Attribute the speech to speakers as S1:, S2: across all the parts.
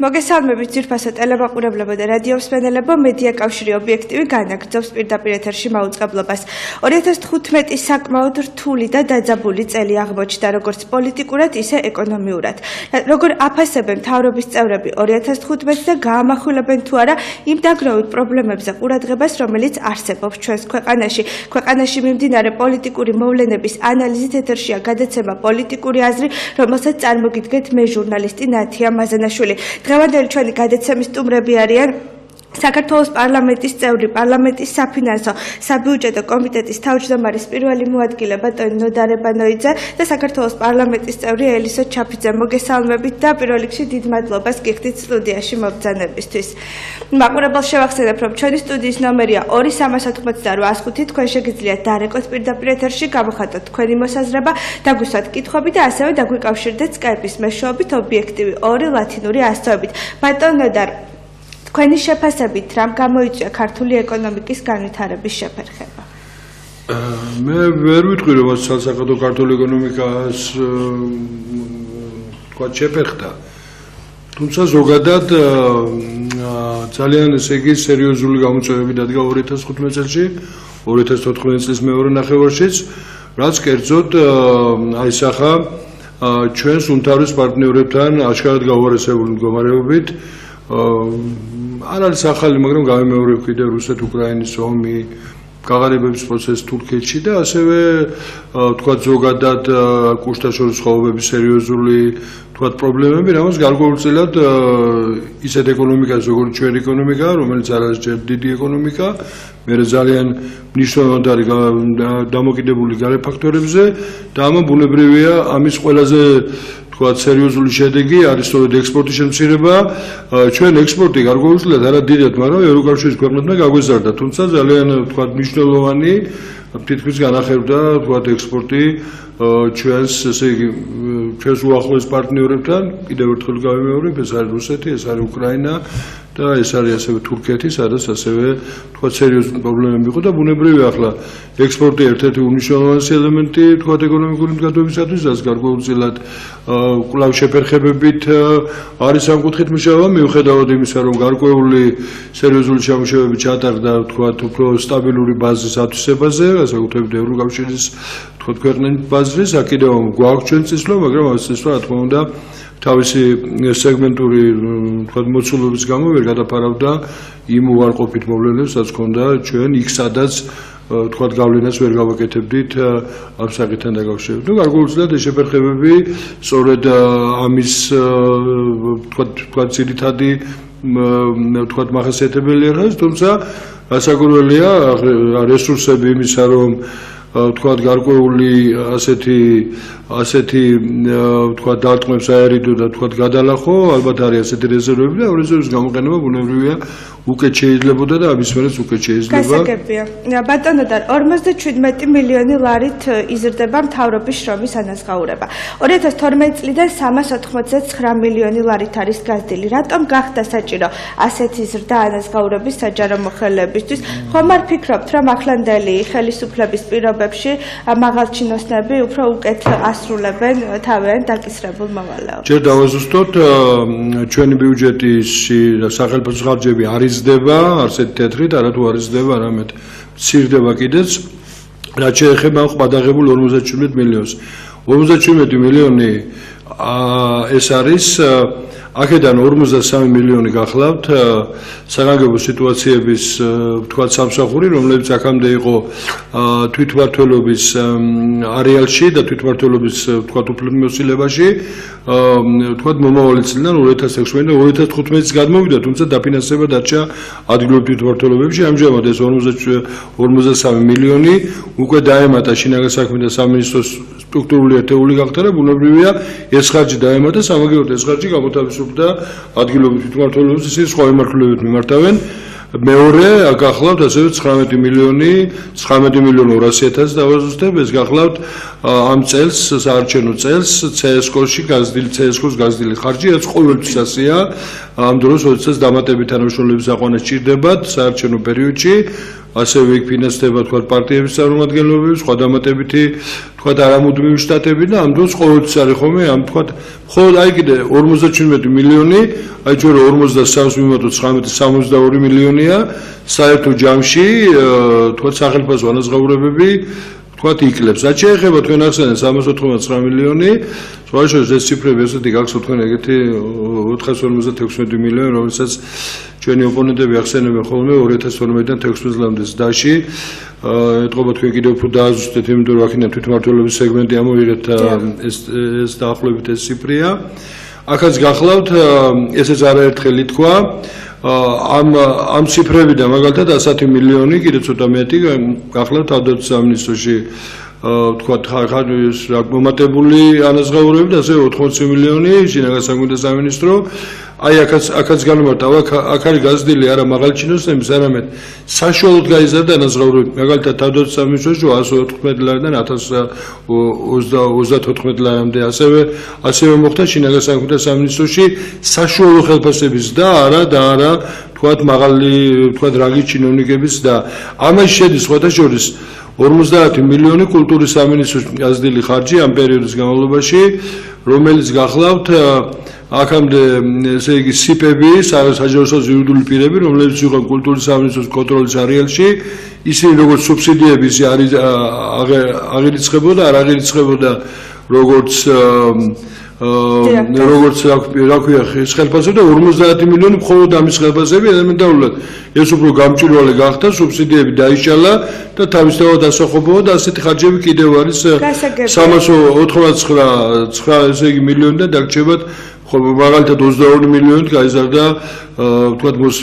S1: მოგესალმებით ძირფასო ტელემაყურებლებო და რადიო მსმენელებო მედია კავშირი ობიექტივი განაგრძობს პირდაპირ ეთერში მაუწყებლობას. 2015 საკმაოდ რთული და დაძაბული წელი აღმოჩნდა როგორც პოლიტიკურად ისე ეკონომიურად. როგორ აფასებენ თავრობის წევრები 2015-ს და გაამახვილებენ თუ არა იმ დაგროვებულ პრობლემებზე ყურადღებას რომელიც არსებობს ჩვენს ქვეყანაში. ქვეყანაში მიმდინარე პოლიტიკური მოვლენების ანალიზით ეთერშია გადაცემა პოლიტიკური აზრი რომელსაც წარმოგიდგენთ მე ჟურნალისტი ნათია მაზანაშვილი დღევანდელი ჩვენი გადაცემის სტუმრები არიან საქართველოს პარლამენტის წევრი, პარლამენტის საფინანსო, საბიუჯეტო კომიტეტის თავმჯდომარის პირველი მოადგილე ბატონი ნოდარე ბანოიძე და საქართველოს პარლამენტის წევრი ელისო ჩაფიძე. მოგესალმებით და პირველ რიგში დიდ მადლობას გიხდით სტუდიაში მობრძანებისთვის. მაყურებელს შევახსენებ, რომ ჩვენი სტუდიის ნომერია 2398 თქვენ შეგიძლიათ დარეკოთ პირდაპირ ეთერში, გამოხატოთ თქვენი მოსაზრება, დაგვისვათ კითხვები და ასევე დაგვიკავშირდეთ Skype-ის მეშვეობით ობიექტივი 2 ლათინური ასოებით. ბატონ ნოდარ თქვენი შეფასებით რამ გამოიწვია ქართული ეკონომიკის განვითარების შეფერხება?
S2: მე ვერ ვიტყვი რომ სასაკუთო ქართული ეკონომიკას თქვა შეფერხდა. თუმცა ზოგადად ძალიან ესე იგი სერიოზული გამოწვევები დადგა 2015 წელს, 2014 წლის მეორე ნახევარშიც, რაც კერძოდ აისახა ჩვენს უმთავრეს პარტნიორებთან აშკარად გაუარესებული მდგომარეობით არ არის ახალი, მაგრამ გამემეორებ კიდე რუსეთ-უკრაინის ომი, გაღარებების პროცესი თურქეთში და ასევე თქვა ზოგადად კუშტაშორის ხოვებების სერიოზული თქვა პრობლემები, რამაც გარკვეულწილად ისეთ ეკონომიკას, როგორც ჩვენი ეკონომიკა, რომელიც არ არის ჯერ დიდი ეკონომიკა, მე ძალიან მნიშვნელოვანი დამოკიდებული გარე ფაქტორებზე და ამ ბუნებრივია ამის ყველაზე თქვა სერიოზული შედეგი არის სწორედ ექსპორტის შემცირება. ჩვენ ექსპორტი გარკვეულწილად არა დიდად, მაგრამ ევროკავშირის ქვეყნებთან გაგვეზარდა, თუმცა ძალიან თქვა მნიშვნელოვანი თითქმის განახერხდა თქვა ექსპორტი ჩვენს ესე იგი ჩვენს უახლოეს პარტნიორებთან კიდევ ერთხელ გავიმეორებ ეს არის რუსეთი, ეს არის უკრაინა და ეს არის ასევე თურქეთი, სადაც ასევე თქვა სერიოზული პრობლემები იყო და ბუნებრივია ახლა ექსპორტი ერთ-ერთი უნიშნელოვანესი ელემენტი თქვა ეკონომიკური მდგომარეობისათვის, რაც გარკვეულწილად კვლავ შეფერხებებით არის ამ კუთხით მუშაობა, მიუხედავად იმისა, რომ გარკვეული სერიოზული შემოშევები ჩატარდა თქვა უფრო სტაბილური ბაზის ათვისებაზე, განსაკუთრებით ევროკავშირის თქვა ქვეყნების ბაზრის, აქედან გვაქვს ჩვენ წესრიგ, მაგრამ ამ წესრიგს რა თქმა უნდა თავისი სეგმენტური თქვა მოცულობის გამო ვერ გადაფარავდა იმ უარყოფით მოვლენებს, რაც ქონდა ჩვენ იქ სადაც თქვა გავლენას ვერ გავაკეთებდით ამ საკითხთან დაკავშირებით. ნუ გარკვეულწილად ეს შეფერხებები სწორედ ამის თქვა თქვა ძირითადი თქვა მახასიათებელი არის, თუმცა ასაკურველია რესურსები იმისა, რომ თქვა გარკვეული ასეთი ასეთი თქვა დარტყმებს აერიდო და თქვა გადალახო ალბათ არის ასეთი რეზერვები და რეზერვის გამოყენება ბუნებრივია უკეთ შეიძლებოდა და ამის მერეც უკეთ შეიძლება.
S1: გასაგებია. ბატონო და 57 მილიონი ლარით იზრდება მთავრობის შრომის ანაზღაურება. 2012 წლიდან 389 მილიონი ლარით არის გაზრდილი. რატომ გახდა საჭირო ასეთი ზრდა ანაზღაურების საჯარო მოხელეებისთვის? ხომ არ ფიქრობთ რომ ახლანდელი ხელისუფლების პირობებში მაღალჩინოსნები უფრო უკეთ ასრულებენ თავიანთ დაკისრებულ მოვალეობას?
S2: ჯერ დავაზუსტოთ ჩვენი ბიუჯეტში სახელმწიფო ხარჯები არის იზრდება, არსეთ თეთრით, არათუ არ იზრდება, არამედ მცირდება კიდეც. რაც შეეხება ხვადაღებულ 57 მილიონს. 57 მილიონი აა ეს არის აქედან 53 მილიონი გახლავთ საგანგებო სიტუაციების თქვა სამსახური, რომლებიც აქამდე იყო თვითმართველობის არეალში და თვითმართველობის თქვა უფლებამოსილებაში თქვა მომავალი წლიდან 2016 და 2015 წელს გადმოვიდა, თუმცა დაფინანსება დარჩა ადგილობრივ თვითმართველობებში. ამჟამად ეს 53 მილიონი უკვე დაემატა შინაგან საქმეთა სამინისტროს სტრუქტურული ერთეული გახდა და ბუნებრივია ეს ხარჯი დაემატა, სამაგიეროდ ეს ხარჯი გამოთავისუფლდა ადგილობრივ თვითმართველობებს, ისე სხვა იმართლებებით მიმართავენ. მეორე გახლავთ ასევე 19 მილიონი 19 მილიონი 200000 დავაზუსტებ. ეს გახლავთ ამ წელს საარჩევნო წელს CSGO-ში გაზრდილი CSGO-ს გაზრდილი ხარჯი რაც ყოველთვის ასეა. ამ დროს როდესაც დამატებით თანამშრომლების აყვანა სჭირდებათ საარჩევნო პერიოდში ასევე ფინანსდება თქვა პარტიების წარმომადგენლობები, სხვა დამატებითი თქვა არამუდმივი შტატები და ამ დროს ყოველთვის არის ხოლმე ამ თქვა მხოლოდ აი კიდე 57 მილიონი, აი ჯერ 53 მიმართო 19 62 მილიონია საერთო ჯამში თქვა სახელმწიფო ანაზღაურებები თქვათ იკლებს. რაც შეეხება თქვენ ახსენეთ 389 მილიონი, სხვა შორის ეს ციფრები ესეთი გახსოვთ თქვენ ეგეთი 456 მილიონი, რომელსაც ჩვენი ოპონენტები ახსენებენ ხოლმე 2012-დან 16 წლამდე ზდაში. ეთყობა თქვენ კიდევ უფრო დააზუსტეთ, იმიტომ რომ აქედან თვითმმართველობის სეგმენტი ამოიღეთ ეს ეს დაახლოებით ეს ციფრია. ახაც გახლავთ ესეც არაერთხელ ითქვა ამ ამ ციფრებიდან მაგალითად 110 მილიონი კიდე ცოტა მეტი გახლავთ თავდაცვის სამინისტროში თქვა ხარჯის მომატებული ანაზღაურები და ასე 80 მილიონი შინაგან საქმეთა სამინისტრო. აი აქაც აქაც განმარტავ აქ აქ არის გაზრდილი არა მაღალი ჩინოსნების არამედ საშუალოდ გაიზარდა ანაზღაურები მაგალითად თავდაცვის სამინისტროში 114 ლარიდან 1034 ლარამდე ასევე ასევე მოხდა შინაგან საქმეთა სამინისტროში საშუალო ხელფასების და არა და არა თქვათ მაღალი თქვათ რანგი ჩინოვნიკების და ამაში შედის სხვათა შორის 50 მილიონი კულტურის სამინისტროს გაზრდილი ხარჯი ამ პერიოდის განმავლობაში რომელიც გახლავთ აქამდე ესე იგი სიპები, საჯარო ზიუდული პირები, რომლებიც იყვნენ კულტურის სამინისტროს კონტროლის არეალში, ისინი როგორც სუბსიდიები არის აღერიცხებოდა, არ აღერიცხებოდა როგორც როგორც რა ქვია ხელფასები და 50 მილიონი მხოლოდ ამის ხელფასები ელემენტარულად. ეს უფრო გამჭვირვალე გახდა სუბსიდიები დაიშალა და თავისთავად ასახობო და ასეთი ხარჯები კიდევ არის 389 9 ესე იგი მილიონი და დაგჭებათ ხოლმე მაგალითად 22 მილიონით გაიზარდა ვთქვათ მოს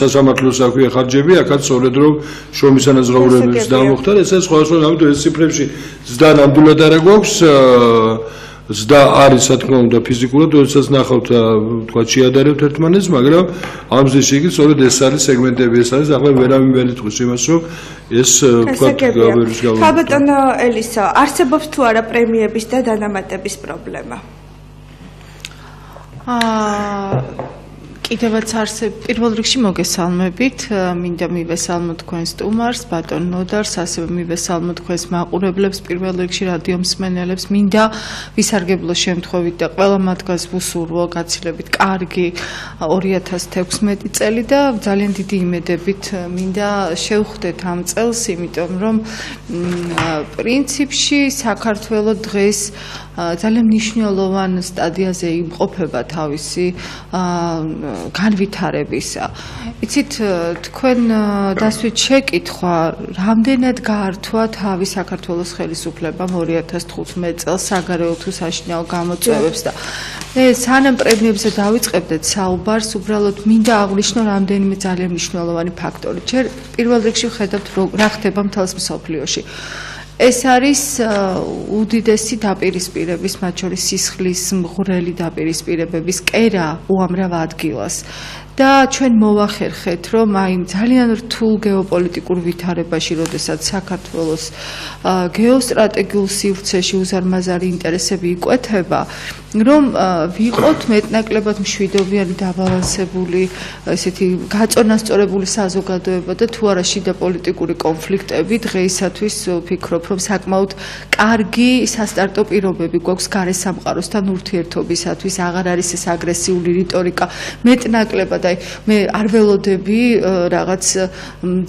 S2: სასამართლოს აქვე ხარჯები აქაც სწორედ რომ შრომის ანაზღაურებებს დამოხდა ესე სხვა სხვა ამიტომ ეს ციფრებში ზდა ნამდვილად არ გვაქვს ზდა არის რა თქმა უნდა ფიზიკურად როდესაც ნახავთ ვთქვათ შეადარებთ ერთმანეთს მაგრამ ამ ზის იგი სწორედ ეს არის სეგმენტები ეს არის ახლა ვერავინ ვერ იტყვის იმას რომ ეს ვთქვათ გავერის გავერის
S1: ხაბატონო ელისო არსებობს თუ არა პრემიების და დანამატების პრობლემა?
S3: აა კიდევაც არსებ პირველ რიგში მოგესალმებით. მინდა მივესალმო თქვენ სტუმარს ბატონ ნოდარს ასევე მივესალმო თქვენს მაყურებლებს პირველ რიგში რადიო მსმენელებს. მინდა ვისარგებლო შემთხვევით და ყველა მათგანს ვუსურვო გაცილებით კარგი 2016 წელი და ძალიან დიდი იმედებით. მინდა შევხვდეთ ამ წელს იმიტომ რომ პრინციპში საქართველოს დღეს ძალიან მნიშვნელოვან სტადიაზე იმყოფება თავისი განვითარებისა. იცით, თქვენ დასვით შეკითხვა, რამდენად გაართვა თავი საქართველოს ხელისუფლებამ 2015 წელს საგარეო თუ საშინაო გამოწვევებს და მე სანამ პრემიებზე დავიწყებდეთ საუბარს, უბრალოდ მინდა აღვნიშნო რამდენიმე ძალიან მნიშვნელოვანი ფაქტორი. ჯერ პირველ რიგში ხედავთ რა ხდება მთელს მსოფლიოში. ეს არის უდიდესი დაპირისპირების, მათ შორის სისხლის მღრელი დაპირისპირებების კერა უამრავ ადგილას. და ჩვენ მოვახერხეთ, რომ აი ძალიან რთულ გეოპოლიტიკურ ვითარებაში, როდესაც საქართველოს გეოსტრატეგიულ სივრცეში უზარმაზარი ინტერესები იკვეთება, რომ ვიყოთ მეტნაკლებად მშვიდობიანი დაბალანსებული, ესეთი გაწონასწორებული საზოგადოება და თუ არა შიდა პოლიტიკური კონფლიქტები დღეისათვის ვფიქრობ, რომ საკმაოდ კარგი სასტარტო პირობები გვაქვს გარე სამყაროსთან ურთიერთობისათვის, აღარ არის ეს აგრესიული რიტორიკა მეტნაკლებად აი მე არ ველოდები რაღაც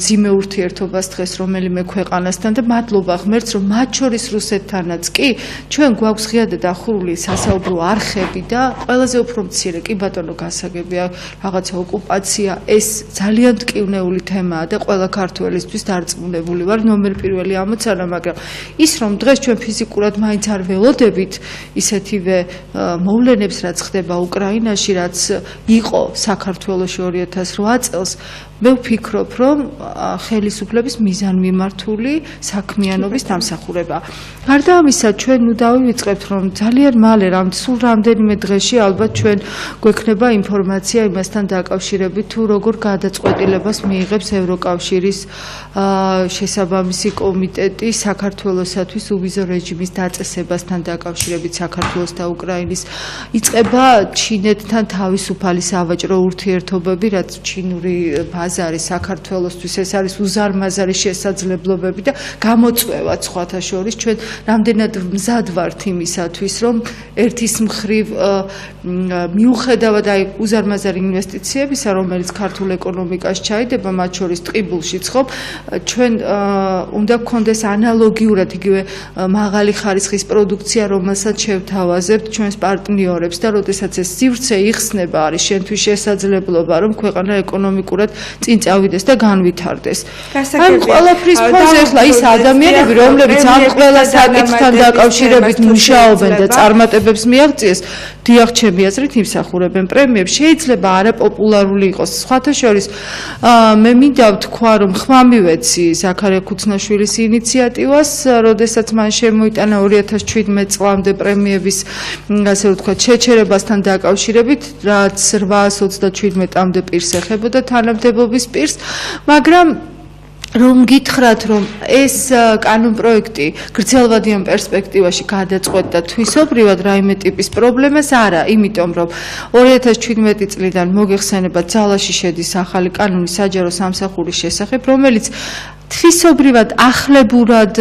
S3: ძიმე ურთიერთობას დღეს რომელიმე ქვეყანასთან და მადლობა ღმერთს რომ მათ შორის რუსეთთანაც კი ჩვენ გვაქვს ღია და დახურული სასაუბრო არხები და ყველაზე უფრო მცირე კი ბატონო გასაგებია რაღაცა ოკუპაცია. ეს ძალიან ტკივნეული თემაა და ყველა ქართველისთვის დარწმუნებული ვარ ნომერ პირველი ამოცანა მაგრამ ის რომ დღეს ჩვენ ფიზიკურად მაინც არ ველოდებით ისეთივე მოვლენებს რაც ხდება უკრაინაში რაც იყო საქართველოს საქართველოში 2008 წელს მე ვფიქრობ, რომ ხელისუფლების მიზანმიმართული საქმიანობის დამსახურება. გარდა ამისა, ჩვენ ნუ დავივიწყებთ, რომ ძალიან მალე რამ სულ რამდენიმე დღეში ალბათ ჩვენ გვექნება ინფორმაცია იმასთან დაკავშირებით, თუ როგორ გადაწყვეტილებას მიიღებს ევროკავშირის შესაბამისი კომიტეტი საქართველოსათვის უვიზო რეჟიმის დაწესებასთან დაკავშირებით საქართველოს და უკრაინის იწება ჩინეთთან თავისუფალი სავაჭრო ურთიერთობები, რაც ჩინური აზარი საქართველოსთვის ეს არის უზარმაზარი შესაძლებლობები და გამოწვევაც სხვათა შორის. ჩვენ რამდენად მზად ვართ იმისათვის რომ ერთის მხრივ მიუხედავად აი უზარმაზარი ინვესტიციებისა რომელიც ქართულ ეკონომიკას ჩაიდება მათ შორის ტყიბულშიც ხო ჩვენ უნდა გქონდეს ანალოგიურად იგივე მაღალი ხარისხის პროდუქცია რომელსაც შევთავაზებთ ჩვენს პარტნიორებს და როდესაც ეს სივრცე იხსნება არის შენთვის შესაძლებლობა რომ ქვეყანა ეკონომიკურად წინ წავიდეს და განვითარდეს.
S1: ამ
S3: ყველაფრის ფონზე ახლა ის ადამიანები რომლებიც ამ ყველა საკითხთან დაკავშირებით მუშაობენ და წარმატებებს მიაღწიეს დიახ ჩემი აზრით იმსახურებენ პრემიებს შეიძლება არაპოპულარული იყოს. სხვათა შორის მე მინდა ვთქვა რომ ხმამივეცი ზაქარია ქუცნაშვილის ინიციატივას როდესაც მან შემოიტანა 2017 წლამდე პრემიების ასე ვთქვა ჩეჩერებასთან დაკავშირებით რაც 827-მდე პირს ეხებოდა თანამდებობის პირს მაგრამ რომ გითხრათ რომ ეს კანონპროექტი გრძელვადიან პერსპექტივაში გადაწყვეტდა თვისობრივად რაიმე ტიპის პრობლემას არა, იმიტომ რომ 2017 წლიდან მოგეხსენებათ ძალაში შედის ახალი კანონი საჯარო სამსახურის შესახებ, რომელიც თვისობრივად ახლებურად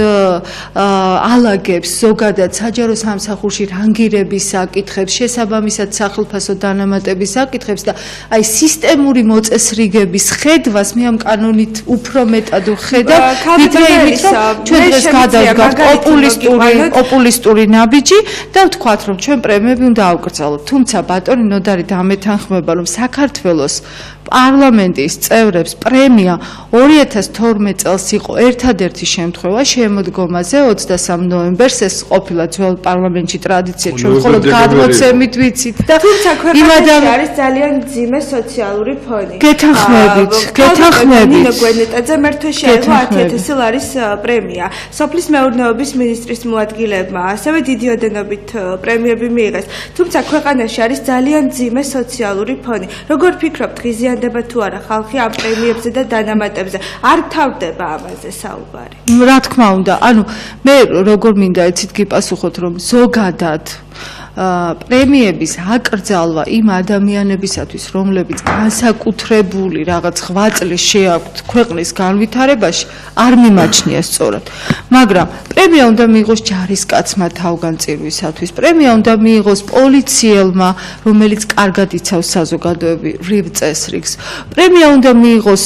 S3: ალაგებს ზოგადად საჯარო სამსახურში რანგირების საკითხებს, შესაბამისად სახელფასო დანამატების საკითხებს და აი სისტემური მოწესრიგების ხედვას მე ამ კანონით უფრო მეტად ვხედავ, ვიდრე იმით, რომ ჩვენ დღეს გადავდგავთ პოპულისტური პოპულისტური ნაბიჯი და ვთქვათ, რომ ჩვენ პრემიები უნდა ავკრძალოთ. თუმცა ბატონი ნოდარი დამეთანხმება, რომ საქართველოს პარლამენტის წევრებს პრემია 2012 წელს იყო ერთადერთი შემთხვევა შემოდგომაზე 23 ნოემბერს ეს ყოფილა ძველ პარლამენტში ტრადიცია ჩვენ მხოლოდ გადმოცემით ვიცით და
S1: თუმცა ქვეყანაში არის ძალიან ძიმე სოციალური ფონი.
S3: გეთანხმებით გეთანხმებით.
S1: ნინო გვენეტაძე მერტვე შეერვა 10000 ლარის პრემია. სოფლის მეურნეობის მინისტრის მოადგილებმა ასევე დიდი ოდენობით პრემიები მიიღეს. თუმცა ქვეყანაში არის ძალიან ძიმე სოციალური ფონი. როგორ ფიქრობთ ღიზიან იზრდება თუ არა ხალხი ამ პრემიებზე და დანამატებზე. არ თავდება ამაზე საუბარი.
S3: რა თქმა უნდა ანუ მე როგორ მინდა ეცით გიპასუხოთ რომ ზოგადად პრემიების აკრძალვა იმ ადამიანებისათვის, რომლებიც განსაკუთრებული რაღაც ღვაწლი შეაქვთ ქვეყნის განვითარებაში, არ მიმაჩნია სწორად. მაგრამ პრემია უნდა მიიღოს ჯარისკაცმა თავგანწირვისათვის, პრემია უნდა მიიღოს პოლიციელმა, რომელიც კარგად იცავს საზოგადოებრივ წესრიგს. პრემია უნდა მიიღოს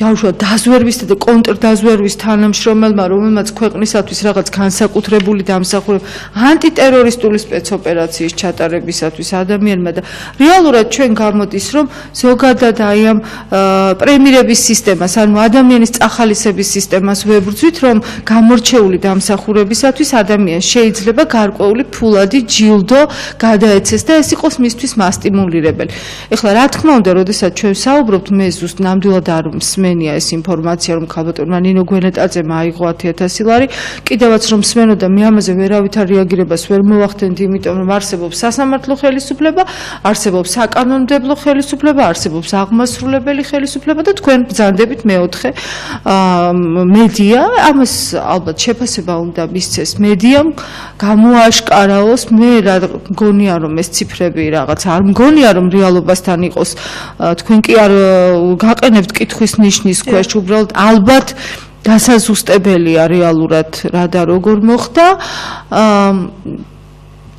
S3: დაუშვა დაზვერვისა და კონტრდაზვერვის თანამშრომელმა, რომელმაც ქვეყნისათვის რაღაც განსაკუთრებული დამსახურება ანტიტერორისტული სპეცოპერაციის ჩატარებისათვის ადამიანმა და რეალურად ჩვენ გამოდის, რომ ზოგადად აი ამ პრემირების სისტემას, ანუ ადამიანის წახალისების სისტემას ვებრძვით, რომ გამორჩეული დამსახურებისათვის ადამიანს შეიძლება გარკვეული ფულადი ჯილდო გადაეცეს და ეს იყოს მისთვის მასტიმულირებელი. ეხლა რა თქმა უნდა, როდესაც ჩვენ საუბრობთ, მე ზუსტ ნამდვილად არ მსმენ მსმენია ეს ინფორმაცია რომ ქალბატონმა ნინო გვენეტაძემ აიღო 10000 ლარი. კიდევაც რომ მსმენო და მე ამაზე ვერავითარ რეაგირებას ვერ მოვახდენთ იმიტომ რომ არსებობს სასამართლო ხელისუფლება არსებობს საკანონმდებლო ხელისუფლება არსებობს აღმასრულებელი ხელისუფლება და თქვენ ბრძანდებით მეოთხე მედია ამას ალბათ შეფასება უნდა მისცეს. მედიამ გამოაშკარაოს მე რა მგონია რომ ეს ციფრები რაღაც არ მგონია რომ რეალობასთან იყოს. თქვენ კი არ გაყენებთ კითხვის ნიშნ ნიშნის ქვეშ უბრალოდ ალბათ დასაზუსტებელია რეალურად რა და როგორ მოხდა.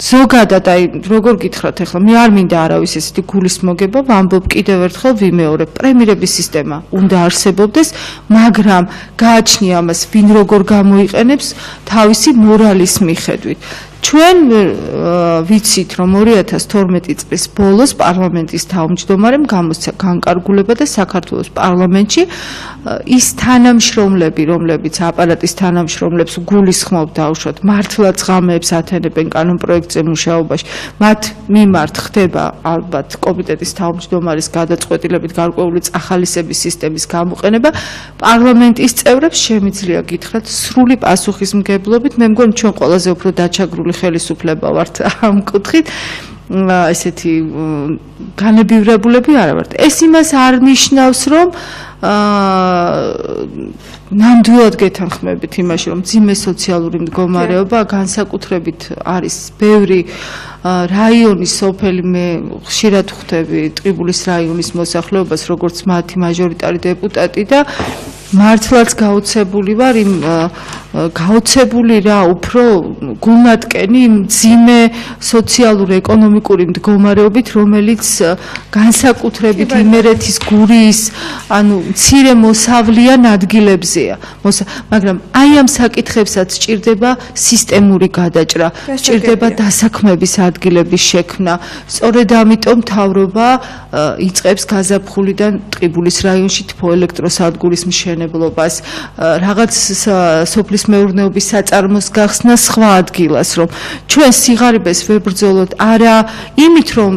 S3: ზოგადად აი როგორ გითხრათ ახლა მე არ მინდა არავის ესეთი გულის მოგება ვამბობ კიდევ ერთხელ ვიმეორებ პრემირების სისტემა უნდა არსებობდეს მაგრამ გააჩნია ამას ვინ როგორ გამოიყენებს თავისი მორალის მიხედვით ჩვენ ვიცით რომ 2012 წლის ბოლოს პარლამენტის თავმჯდომარემ გამოსცა განკარგულება და საქართველოს პარლამენტში ის თანამშრომლები რომლებიც აპარატის თანამშრომლებს გულისხმობ დაუშვათ მართლაც ღამეებს ათენებენ კანონპროექტზე მუშაობაში. მათ მიმართ ხდება ალბათ კომიტეტის თავმჯდომარის გადაწყვეტილებით გარკვეული წახალისების სისტემის გამოყენება. პარლამენტის წევრებს შემიძლია გითხრათ სრული პასუხისმგებლობით. მე მგონი ჩვენ ყველაზე უფრო დაჩაგრული ხელისუფლება ვართ ამ კუთხით აა, ესეთი განებივრებულები არა ვართ. ეს იმას არ ნიშნავს, რომ აა ნამდვილად გეთანხმებით იმაში, რომ ძიმე სოციალური მდგომარეობა განსაკუთრებით არის ბევრი აა, რაიონის სოფელი მე ხშირად ხვდები ტყიბულის რაიონის მოსახლეობას, როგორც მათი მაჟორიტარი დეპუტატი და მართლაც გაოცებული ვარ იმ გაოცებული რა უფრო გულნატკენი იმ ძიმე სოციალურ ეკონომიკური მდგომარეობით რომელიც განსაკუთრებით იმერეთის გურის ანუ მცირე მოსავლიან ადგილებზეა. მოსა- მაგრამ აი ამ საკითხებსაც სჭირდება სისტემური გადაჭრა სჭირდება დასაქმების ადგილების შექმნა. სწორედ ამიტომ თავრობა ა, იწყებს გაზაფხულიდან ტყიბულის რაიონში თბოელექტროსადგურის მშენებლობას ა, რაღაც სოფლის მეურნეობის საწარმოს გახსნა სხვა ადგილას რომ ჩვენ სიღარიბეს ვებრძოლოთ არა იმით რომ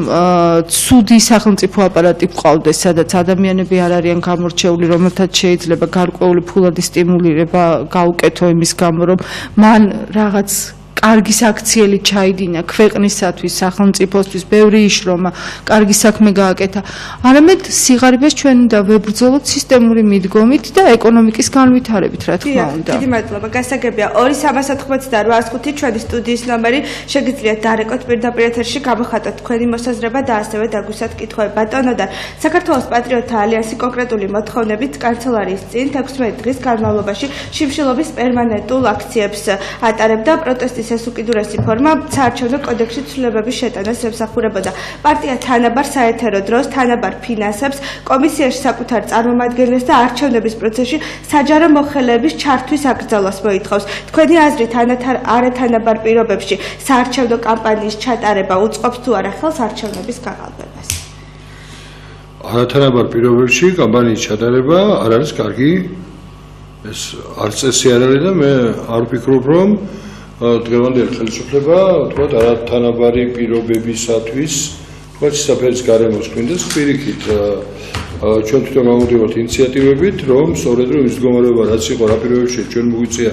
S3: ცუდი სახელმწიფო აპარატი გვყავდეს სადაც ადამიანები არ არიან გამორჩეული რომელთაც შეიძლება გარკვეული ფულადი სტიმულირება გაუკეთო იმის გამო რომ მან რაღაც კარგი საქციელი ჩაიდინა ქვეყნისათვის, სახელმწიფოსთვის, ბევრი იშრომა, კარგი საქმე გააკეთა. არამედ სიღარიბეს ჩვენ უნდა ვებრძოლოთ სისტემური მიდგომით და ეკონომიკის განვითარებით, რა თქმა უნდა.
S1: დიდი მადლობა. გასაგებია 298 და 805 ჩვენი სტუდიის ნომერი. შეგიძლიათ დარეკოთ პირდაპირ ეთერში გამოხატოთ თქვენი მოსაზრება და ასევე დაგვისვათ კითხვები. ბატონო და საქართველოს პატრიოტთა ალიანსი კონკრეტული მოთხოვნებით კანცელარიის წინ 16 დღის განმავლობაში შიმშილობის პერმანენტულ აქციებს ატარებდა პროტესტის ეს უკიდურესი ფორმა საარჩევნო კოდექსში ცვლილებების შეტანას ემსახურებოდა. პარტია თანაბარ საეთერო დროს, თანაბარ ფინანსებს, კომისიაში საკუთარ წარმომადგენლებს და არჩევნების პროცესში საჯარო მოხელეების ჩართვის აკრძალვას მოითხოვს. თქვენი აზრით არათანაბარ პირობებში საარჩევნო კამპანიის ჩატარება უწყობს თუ არა ხელს არჩევნების გაყალბებას?
S2: არათანაბარ პირობებში კამპანიის ჩატარება არ არის კარგი ეს არც წესი არ არის და მე არ ვფიქრობ რომ დღევანდელი ხელისუფლება თქვა არათანაბარი პირობებისათვის თქვა საფერის გარემოს გვინდა ა, ჩვენ თვითონ გამოდივართ ინიციატივებით რომ სწორედ რომ ის მდგომარეობა რაც იყო რა პირობებში ჩვენ მოგვიწია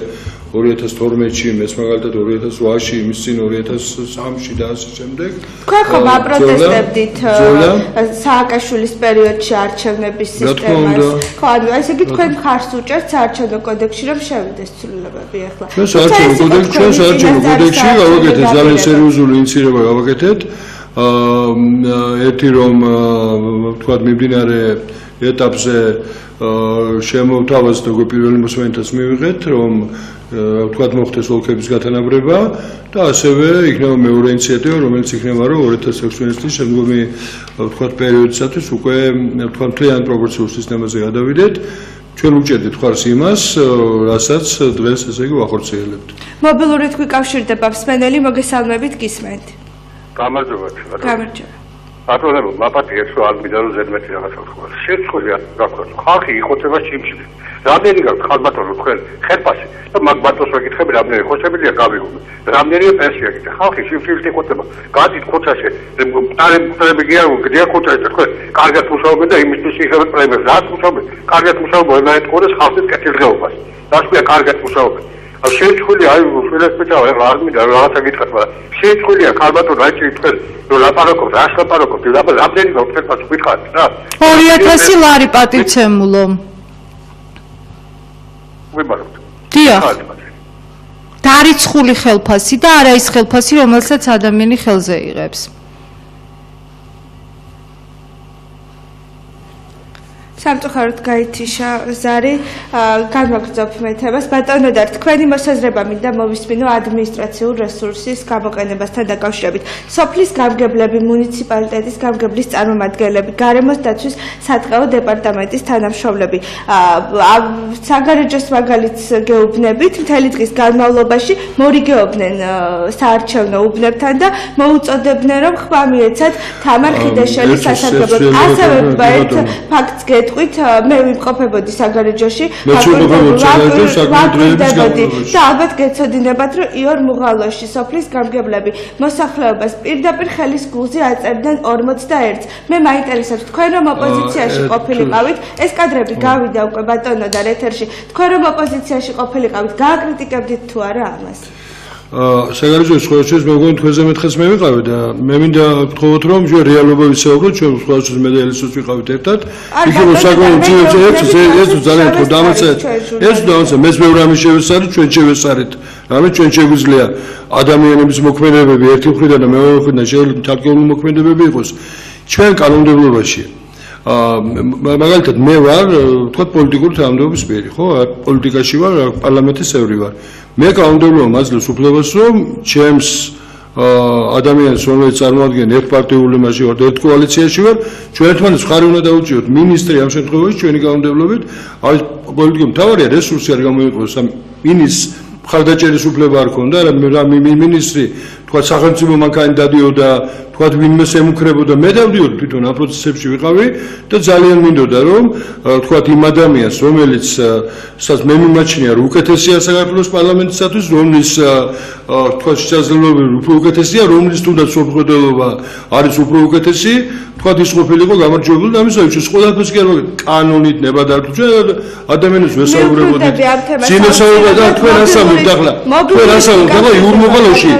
S2: 2012-ში, მეც მაგალითად 2008-ში, იმის წინ 2003-ში და ასე შემდეგ.
S1: თქვენ ხომ აპროტესტებდით სააკაშვილის პერიოდში არჩევნების სისტემას? ხო, ანუ ესე იგი თქვენ ხარს უჭერთ საარჩევნო კოდექსში რომ შევიდეს ცვლილებები ახლა.
S2: ჩვენ საარჩევნო კოდექსში, ჩვენ საარჩევნო კოდექსში გავაკეთეთ ძალიან სერიოზული ინიციირება გავაკეთეთ. ერთი რომ აა, ვთქვათ მიმდინარე ეტაპზე აა, შემოვთავაზეთ როგორ პირველი მოსმენითაც მივიღეთ რომ აა, ვთქვათ მოხდეს ოლქების გათანაბრება და ასევე იქნება მეორე ინიციატივა რომელიც იქნება რომ 2016 წლის შემდგომი აა, ვთქვათ პერიოდისათვის უკვე ვთქვათ მთლიან პროპორციულ სისტემაზე გადავიდეთ ჩვენ უჭერდით ხარს იმას, რასაც დღეს ესე იგი ვახორციელებთ.
S1: მობილური თქვი კავშირდება მსმენელი მოგესალმებით გისმენთ.
S4: გამარჯობა
S1: გამარჯობა.
S4: ატონებო მაპატიებს რომ არ მიდარო ზედმეტი რაღაცა თქვა. შეწყულია გაქოს. ხალხი იხოცება ჩიმში. რამდენი გაქვს ხალბატონო თქვენ ხელფასი და მაგ ბატონს ვეკითხები რამდენი ხოცებილია გავიგო. რამდენია პენსია გიწე. ხალხი შიფშიფი იხოცება. გადით ხოცაში. მტარე მტარები გია გია ხოცაში თქვენ. კარგად მუშაობენ და იმისთვის იღებენ პრემიას. რაც მუშაობენ. კარგად მუშაობენ ენაეთ ყურეს ხალხის კეთილდღეობას. რაშია კარგად მუშაობენ. ან შეჭხული აი უშვილეს ბიჭა ეხლა არ მინდა რაღაცა გითხრათ მაგრამ შეჭხულია ქალბატონ რაჭი თქვენ რომ ლაპარაკობთ რა ლაპარაკობთ და რამდენი გაქვს თქვენ გითხართ რა
S3: 2000 ლარი პატივცემულო.
S4: ვიმაროთ
S3: დიახ. დარიცხული ხელფასი და არა ის ხელფასი, რომელსაც ადამიანი ხელზე იღებს.
S1: სამწუხაროდ გაითიშა ზარი განვაგრძობ მეთებას ბატონო და თქვენი მოსაზრება მინდა მოვისმინო ადმინისტრაციულ რესურსის გამოყენებასთან დაკავშირებით. სოფლის გამგებლები მუნიციპალიტეტის გამგებლის წარმომადგენლები გარემოს დაცვის სატყეო დეპარტამენტის თანამშრომლები. საგარეჯოს მაგალითს გეუბნებით მთელი დღის განმავლობაში მორიგეობდნენ საარჩევნო უბნებთან და მოუწოდებდნენ რომ ხმა მიეცათ თამარ ხიდაშელის სასარგებლოდ. ასევე ერთ ფაქტს გეტყვით მე ვიმყოფებოდი საგარეჯოში ვაკვირდებოდი და ალბათ გეცოდინებათ რომ იორ მუღალოში სოფლის გამგებლები მოსახლეობას პირდაპირ ხელის გულზე აწერდნენ 41 მე მაინტერესებს თქვენ რომ ოპოზიციაში ყოფილიყავით ეს კადრები გავიდა უკვე ბატონო და რეთერში. თქვენ რომ ოპოზიციაში ყოფილიყავით გააკრიტიკებდით თუ არა ამას
S2: აა საგარეჯო სკოლაში მე მგონი თქვენზე მეთხეს მე ვიყავი და მე მინდა გთხოვოთ რომ ჩვენ რეალობა ვიცეობროთ ჩვენ სკოლაში მედალისტებს ვიყავით ერთად. იქ რომ საკუთარ ეს ეს ძალიან თქო დამეცეთ ეს დამეცეთ მე მე რამე შევესარით ჩვენ შევესარით. რამე ჩვენ შეგვიძლია ადამიანების მოქმედებები ერთი მხრიდან და მეორე მხრიდან შეიძლება თალკეული მოქმედებები იყოს. ჩვენ კანონმდებლობაში აა მაგალითად მე ვარ თქვა პოლიტიკური თანამდებობის პირი ხო? პოლიტიკაში ვარ პარლამენტის წევრი ვარ. მე კანონმდებლობა მაძლევს უფლებას რომ ჩემს ადამიანს რომელიც წარმოადგენს ერთპარტიული მასში ვარ ერთ კოალიციაში ვარ ჩვენ ერთმანეთს ხარი უნდა დაუჭიოთ. მინისტრი ამ შემთხვევაში ჩვენი კანონმდებლობით აი პოლიტიკური მთავარია რესურსი არ გამოიყენოს ამ მინისტრს ხარდაჭერის უფლება არ ქონდა რა მინისტრი თქვა სახელმწიფო მანქანი დადიოდა თქვა ვინმე შემუქრებოდა მე დავდიოდი თვითონ ამ პროცესებში ვიყავი და ძალიან მინდოდა რომ თქვა იმ ადამიანს რომელიც სადაც მე მიმაჩნია რომ უკეთესია საქართველოს პარლამენტისათვის რომლის თქვა შესაძლებლობები უფრო უკეთესია რომლის თუნდაც სოფლმხედველობა არის უფრო უკეთესი თქვა ის ყოფილიყო გამარჯვებული და ამის აიჩეს ყველაფერს კი არ კანონით ნებადართო ჩვენ ადამიანებს ვესაუბრებოდით. ძინესაუბრა და თქვენ ასამბლეთ ახლა თქვენ ასამბლეთ ახლა იურმოყალოში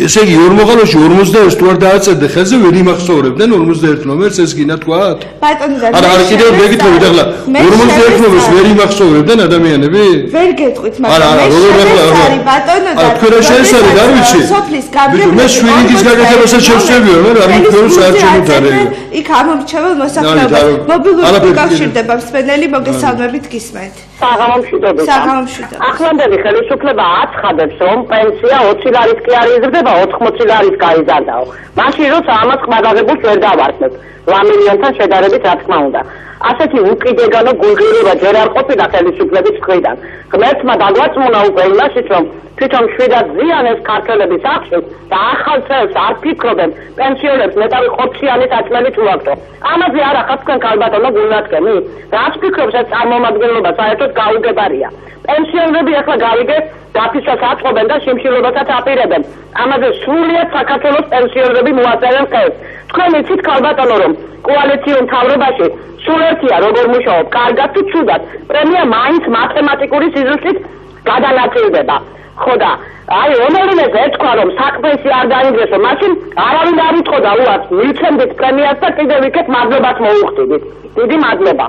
S2: ესე იგი იურმოყალოში 41 თუ არ დააწერდე ხელზე ვერ იმახსოვრებდნენ 41 ნომერს ეს გინდა თქვათ
S1: ბატონო და
S2: არა არა კიდევ მეკითხებით ახლა 41 ნომერს ვერ იმახსოვრებდნენ ადამიანები.
S1: ვერ გეტყვით მაგრამ მე შეესარი ბატონო და
S2: თქვენ რა შეესარი არ ვიცი.
S1: სოფლის გამგებლები
S2: მე შვინის გაგეთებასაც შევსებიო რა რა მიქნეულ საარჩევნო
S1: იქ ამორჩეულ მოსახლეობას. მობილური უკავშირდება მსმენელი მოგესალმებით გისმენთ.
S5: საღამომშვიდობი
S1: საღამომშვიდობი.
S5: ახლანდელი ხელისუფლება აცხადებს რომ პენსია 20 ლარით კი არ იზრდება 80 ლარით გაიზარდაო მაშინ როცა ამას ყმადაღებულს ვერ დავარქმევ 8 მილიონთან შედარებით რა თქმა უნდა ასეთი უკიდეგანო გულგრილობა ჯერ არ ყოფილა ხელისუფლების მხრიდან ღმერთმა დაგვაწმუნა უკვე იმაშიც რომ თვითონ შვიდად ზიანებს ქართველების ახში და ახალ წელს არ ფიქრობენ პენსიონერებს მეტავი ხორციანი საჭმელით უვაგდო. ამაზე არ ახაც თქვენ ქალბატონო გულნათკემი? რაც ფიქრობს ეს წარმომადგენლობა საერთოდ გაუგებარია. პენსიონერები ახლა გავიგე დაფისაც აწყობენ და შიმშილობასაც აპირებენ. ამაზე სრულიად საქართველოს პენსიონერები მოაწერენ ხელს. თქვენ იცით ქალბატონო რომ კოალიციურ მთავრობაში სულ ერთია როგორ მუშაობ, კარგად თუ ცუდად. პრემია მაინც მათემატიკური სიზუსტით გადანაწილდება. ხო და აი რომელიმეს ეთქვა რომ საქმეში არ დაინგრესო მაშინ არავინ არ იტყოდა უარს მიცემდით პრემიას და კიდევ იქეთ მადლობას მოუხდით დიდი მადლობა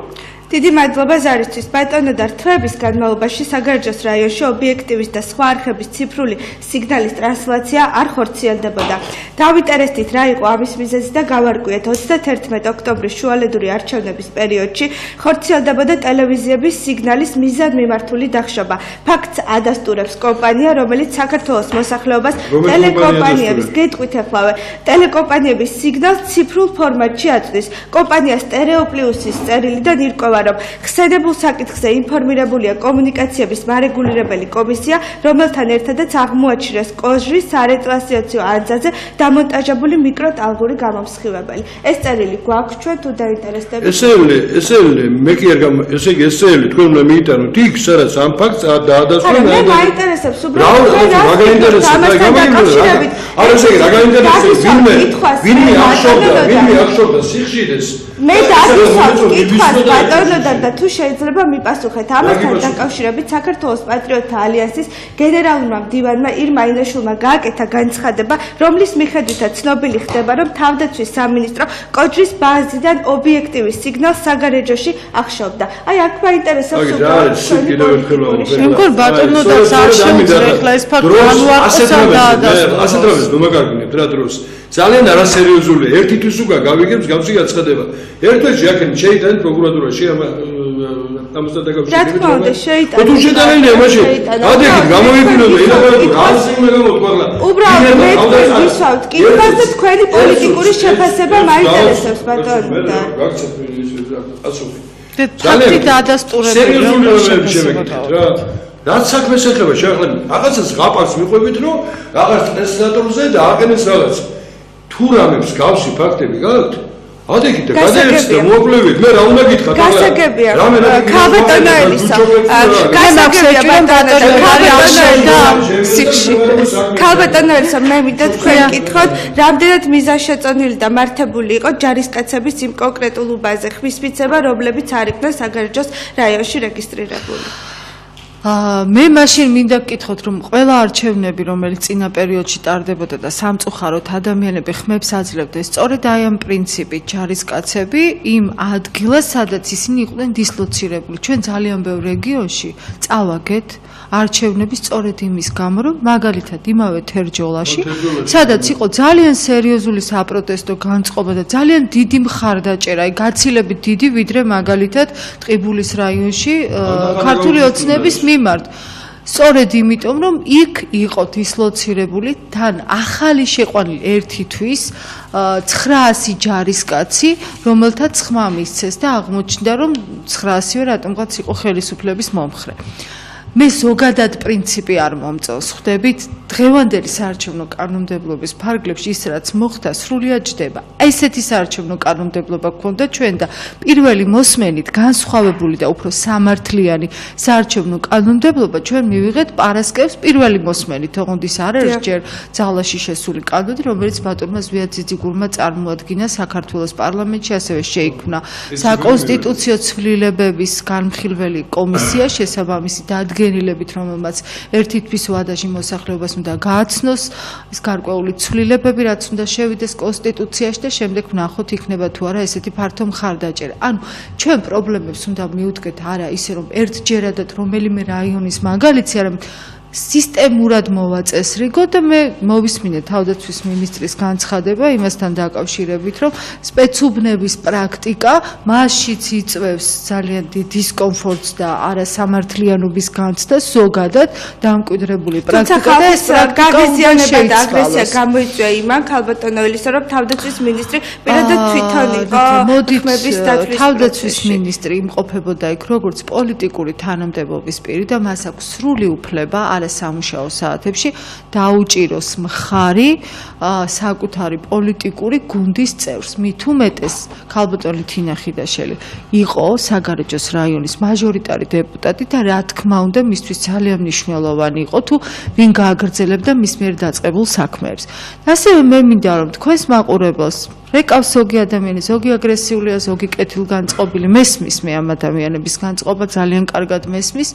S1: დიდი მადლობა ზარისთვის ბატონო და რთვების განმავლობაში საგარეჯოს რაიონში ობიექტივის და სხვა არხების ციფრული სიგნალის ტრანსლაცია არ ხორციელდებოდა. დავინტერესდით რა იყო ამის მიზეზი და გავარკვიეთ 31 ოქტომბრის შუალედური არჩევნების პერიოდში ხორციელდებოდა ტელევიზიების სიგნალის მიზან მიმართული დახშობა. ფაქტს ადასტურებს კომპანია, რომელიც საქართველოს მოსახლეობას ტელეკომპანიების გეტყვით ახლავე ტელეკომპანიების სიგნალს ციფრულ ფორმატში აწვდის. კომპანია სტერეოპლუსის წერილიდან ირკვევა რომ ხსენებულ საკითხზე ინფორმირებულია კომუნიკაციების მარეგულირებელი კომისია, რომელთან ერთადაც აღმოაჩინეს კოჟრის სარეტრანსლაციო ანძაზე დამონტაჟებული მიკროტალღური გამომსხივებელი. ეს წერილი გვაქვს ჩვენ თუ დაინტერესდებით?
S2: ესეულე, ესეულე, მე კი არ გამ ესე იგი ესეულე თქვენ უნდა მიიტანოთ იქ, სადაც ამ ფაქტს დაადასტურეთ.
S1: არა, მე მაინტერესებს უბრალოდ
S2: რა გაინტერესებს? რა გამოინტერესებს? არა, ესე იგი რა გაინტერესებს? ვინმე ვინმე აღშობდა, ვინმე აღშობდა სიხშირეს?
S1: მე დავიცავ კითხვას ბატონოდან და თუ შეიძლება მიპასუხეთ. ამასთან დაკავშირებით საქართველოს პატრიოტთა ალიანსის გენერალურმა მდივანმა ირმა ინაშულმა გააკეთა განცხადება რომლის მიხედვითაც ცნობილი ხდება რომ თავდაცვის სამინისტრო კოჯრის ბაზიდან ობიექტივის სიგნალს საგარეჯოში ახშობდა. აი აქ მაინტერესებს
S2: უბრალოდ
S3: შემგორ ბატონო და საერთოდ ეხლა ეს ფაქტი ანუარსა დაადასტურა.
S2: ასე დროის ნომაგარგინებთ რა დროს ძალიან არასერიოზულია. ერთი თვის უკვე გავიგებს გავსი გაცხადება. ერთვეში აქ შეიძლება პროკურატურაში ამ ამასთან
S1: დაკავშირებით. რა თქმა უნდა, შეიძლება.
S2: თუ შედარებია მაშინ. ადექით გამოიყინოთ და არის იმ მოგმაღლა.
S1: უბრალოდ მე ვისვავთ კითხვას და თქვენი პოლიტიკური შეფასება მაინტერესებს ბატონო და.
S2: გაგცეთ
S3: ძალიან დაადასტურებელი
S2: სერიოზული შემეკითხეთ რა. რაც საქმეს ეხება შეახლებით, რაღაცას გაყავს მიყვებით, რომ რაღაც ტრანსლატორზე და აყენეს რაღაც. თუ რამებს გავსი ფაქტები გაქვთ ადექით და გადაეცეთ და მოკლევით მე რა უნდა გითხრათ
S1: გასაგებია ქალბატონოელისა გასაგებია ბატონოელისა სიხში ქალბატონოელისა მე მინდა თქვენ კითხოთ რამდენად მიზანშეწონილი და მართებული იყო ჯარისკაცების იმ კონკრეტულ უბაზე ხმის მიცემა რომლებიც არ იყვნენ საგარეჯოს რაიონში რეგისტრირებული
S3: მე მაშინ მინდა გკითხოთ რომ ყველა არჩევნები რომელიც წინა პერიოდში ტარდებოდა და სამწუხაროდ ადამიანები ხმებს აძლევდნენ სწორედ აი ამ პრინციპით ჯარისკაცები იმ ადგილას სადაც ისინი იყვნენ დისლოცირებული. ჩვენ ძალიან ბევრ რეგიონში წავაგეთ არჩევნები სწორედ იმის გამო რომ მაგალითად იმავე თერჯოლაში სადაც იყო ძალიან სერიოზული საპროტესტო განწყობა და ძალიან დიდი მხარდაჭერა აი გაცილებით დიდი ვიდრე მაგალითად ტყიბულის რაიონში ქართული ოცნების მიმართ. სწორედ იმიტომ, რომ იქ იყო დისლოცირებული თან ახალი შეყვანილი ერთი თვის 900 ჯარისკაცი, რომელთაც ხმა მისცეს და აღმოჩნდა, რომ 900-ე რატომღაც იყო ხელისუფლების მომხრე. მე ზოგადად პრინციპი არ მომწონს. ხვდებით, დღევანდელი საარჩევნო კანონმდებლობის ფარგლებში ის რაც მოხდა, სრულიად ჯდება. ესეთი საარჩევნო კანონმდებლობა გქონდა ჩვენ და პირველი მოსმენით განსხვავებული და უფრო სამართლიანი საარჩევნო კანონმდებლობა ჩვენ მივიღეთ პარასკევს პირველი მოსმენით, თუმცა ის არ არის ჯერ ძალაში შესული კანონი, რომელიც ბატონმა ზვიაძიძიგურმა წარმოადგინა საქართველოს პარლამენტში, ასევე შეიქმნა საკონსტიტუციო ცვლილებების განხილველი კომისია შესაბამისი დადგენილი გენილებით, რომელმაც ერთი თვის ვადაში მოსახლეობას უნდა გააცნოს ეს გარკვეული ცვლილებები, რაც უნდა შევიდეს კონსტიტუციაში და შემდეგ ვნახოთ იქნება თუ არა ესეთი ფართო მხარდაჭერა. ანუ ჩვენ პრობლემებს უნდა მიუდგეთ არა ისე რომ ერთჯერადად რომელიმე რაიონის მაგალითი, არამედ სისტემურად მოვაწესრიგო და მე მოვისმინე თავდაცვის მინისტრის განცხადება იმასთან დაკავშირებით, რომ სპეცუბნების პრაქტიკა მასშიც იწევს ძალიან დიდ დისკომფორტს და არასამართლიანობის განცდას ზოგადად დამკვიდრებული პრაქტიკა და ეს
S1: გაგიზიანება და აგრესია გამოიწვია იმან ქალბატონოელისა, რომ თავდაცვის მინისტრი პირადად თვითონ იყო
S3: მოდით თავდაცვის მინისტრი იმყოფებოდა იქ როგორც პოლიტიკური თანამდებობის პირი და მას აქვს სრული უფლება არ მალე სამუშაო საათებში დაუჭიროს მხარი საკუთარი პოლიტიკური გუნდის წევრს. მით უმეტეს ქალბატონი თინა ხიდაშელი იყო საგარეჯოს რაიონის მაჟორიტარი დეპუტატი და რა თქმა უნდა მისთვის ძალიან მნიშვნელოვანი იყო თუ ვინ გააგრძელებდა მის მიერ დაწყებულ საქმეებს. ასევე მე მინდა რომ თქვენს მაყურებელს რეკავს ზოგი ადამიანი, ზოგი აგრესიულია, ზოგი კეთილგანწყობილი, მესმის მე ამ ადამიანების განწყობა ძალიან კარგად მესმის.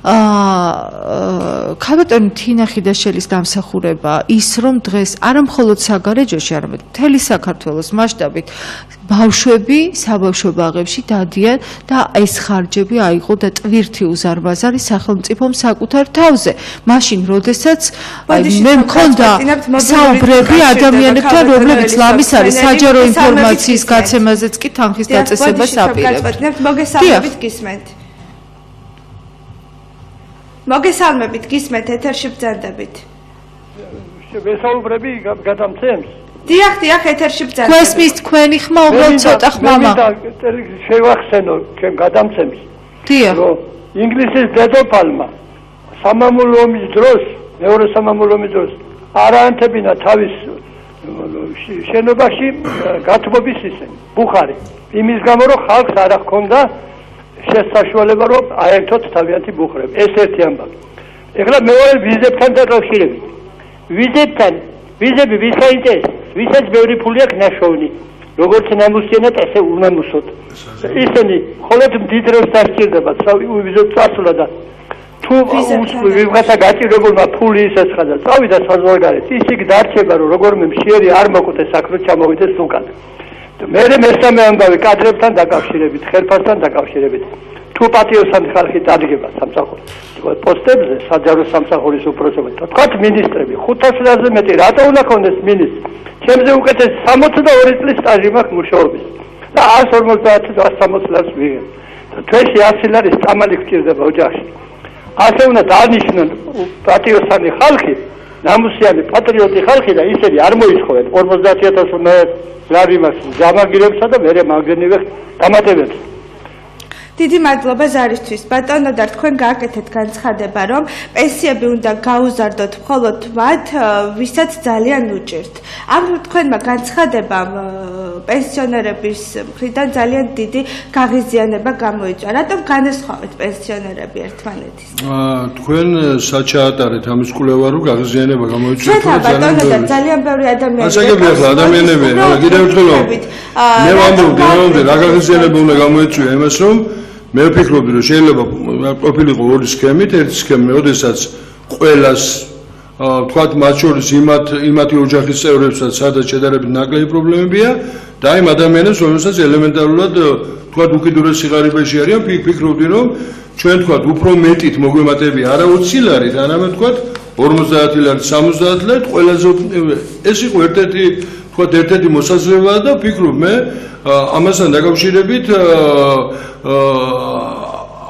S3: აა ქალბატონი თინა ხიდაშელის დამსახურება ის რომ დღეს არა მხოლოდ საგარეჯოში არამედ მთელი საქართველოს მასშტაბით ბავშვები საბავშვო ბაღებში დადიან და ეს ხარჯები აიღო და ტვირთი უზარმაზარი სახელმწიფომ საკუთარ თავზე. მაშინ როდესაც მე მქონდა საუბრები ადამიანებთან რომლებიც ლამის არის საჯარო ინფორმაციის გაცემაზეც კი თანხის დაწესებას აპირებთ.
S1: მოგესალმებით გისმენთ მოგესალმებით, გისმენთ ეთერში ბრძანდებით.
S6: ვესაუბრები გადამცემს?
S1: დიახ, დიახ, ეთერში ბრძანდებით.
S3: ქვესმის თქვენი ხმა უბრალოდ ცოტა ხმამა.
S6: შევახსენო, ჩემ გადამცემს.
S3: დიახ.
S6: რომ ინგლისის დედოფალმა სამამულო ომის დროს, მეორე სამამულო ომის დროს არაანთებინა თავის შენობაში გათბობის ისე ბუხარი. იმის გამო რომ ხალხს არ ახონდა შესაძლებლობა რომ აერთოთ თავიანთი ბუხრები. ეს ერთი ამბავი. ეხლა მეორე ვიზებთან დაკავშირებით. ვიზებთან, ვიზები ვისაინტერეს, ვისაც ბევრი ფული აქვს ნაშოვნი. როგორც ნამუსიანად ასე უნამუსოთ. ისინი ხოლოდ დიდროს დასჭირდება, ვიზო წასვლა და თუ ვიღაცა გაჭირებულმა ფული ისეცხა და წავიდა საზღვარგარეთ, ის იქ დარჩება რომ როგორმე მშიერი არ მოკვდეს საქმე ჩამოვიდეს უკან. მე მესამე ამბავი კადრებთან დაკავშირებით, ხელფასთან დაკავშირებით. თუ პატიოსანი ხალხი დადგება სამსახურის პოსტებზე, საჯარო სამსახურის უფროსობა, თქვა მინისტრები 500-ზე მეტი რატო უნდა ქონდეს მინისტრი? ჩემზე უკეთეს 62 წლის სტაჟი მაქვს მუშაობის. და 150-160 წელს ვიღებ. თვეში 100 ლარის წამალი გჭირდება ოჯახში. ასე უნდა დანიშნონ პატიოსანი ხალხი ნამუსიანი პატრიოტი ხალხი და ისინი არ მოისხოვენ. 50000 ლარი მას გამაგირებსა და მე მაგენივე დამატებებს
S1: დიდი მადლობა ზარისთვის. ბატონო და თქვენ გააკეთეთ განცხადება, რომ პენსიები უნდა გაუზარდოთ მხოლოდ მათ, ვისაც ძალიან უჭირთ. ამ თქვენმა განცხადებამ პენსიონერების მხრიდან ძალიან დიდი გაღიზიანება გამოიწვა. რატომ განესხვავეთ პენსიონერები ერთმანეთის?
S2: აა თქვენ საჩაატარეთ ამის კვლევა, რომ გაღიზიანება გამოიწვა
S1: თუ ძალიან ბევრი. ძალიან ბევრი ადამიანი.
S2: ასაგები ახლა ადამიანები, კიდევ ერთხელ მე ვამბობ, მე ვამბობ, რა გაღიზიანება უნდა გამოიწვია იმას, რომ მე ვფიქრობდი რომ შეიძლება ყოფილიყო ორი სქემით, ერთი სქემა, ოდესაც ყოველას თქვათ მათ შორის იმათ იმათი ოჯახის წევრებსაც სადაც შედარებით ნაკლები პრობლემებია და იმ ადამიანებს რომელსაც ელემენტარულად თქვათ უკიდურეს სიღარიბეში არიან ფიქრობდი რომ ჩვენ თქვათ უფრო მეტით მოგვემატები არა 20 ლარით არამედ თქვათ 50 ლარით 70 ლარით ყველაზე ეს იყო ერთ-ერთი თქვათ ერთ-ერთი მოსაზრება და ფიქრობ მე ამასთან დაკავშირებით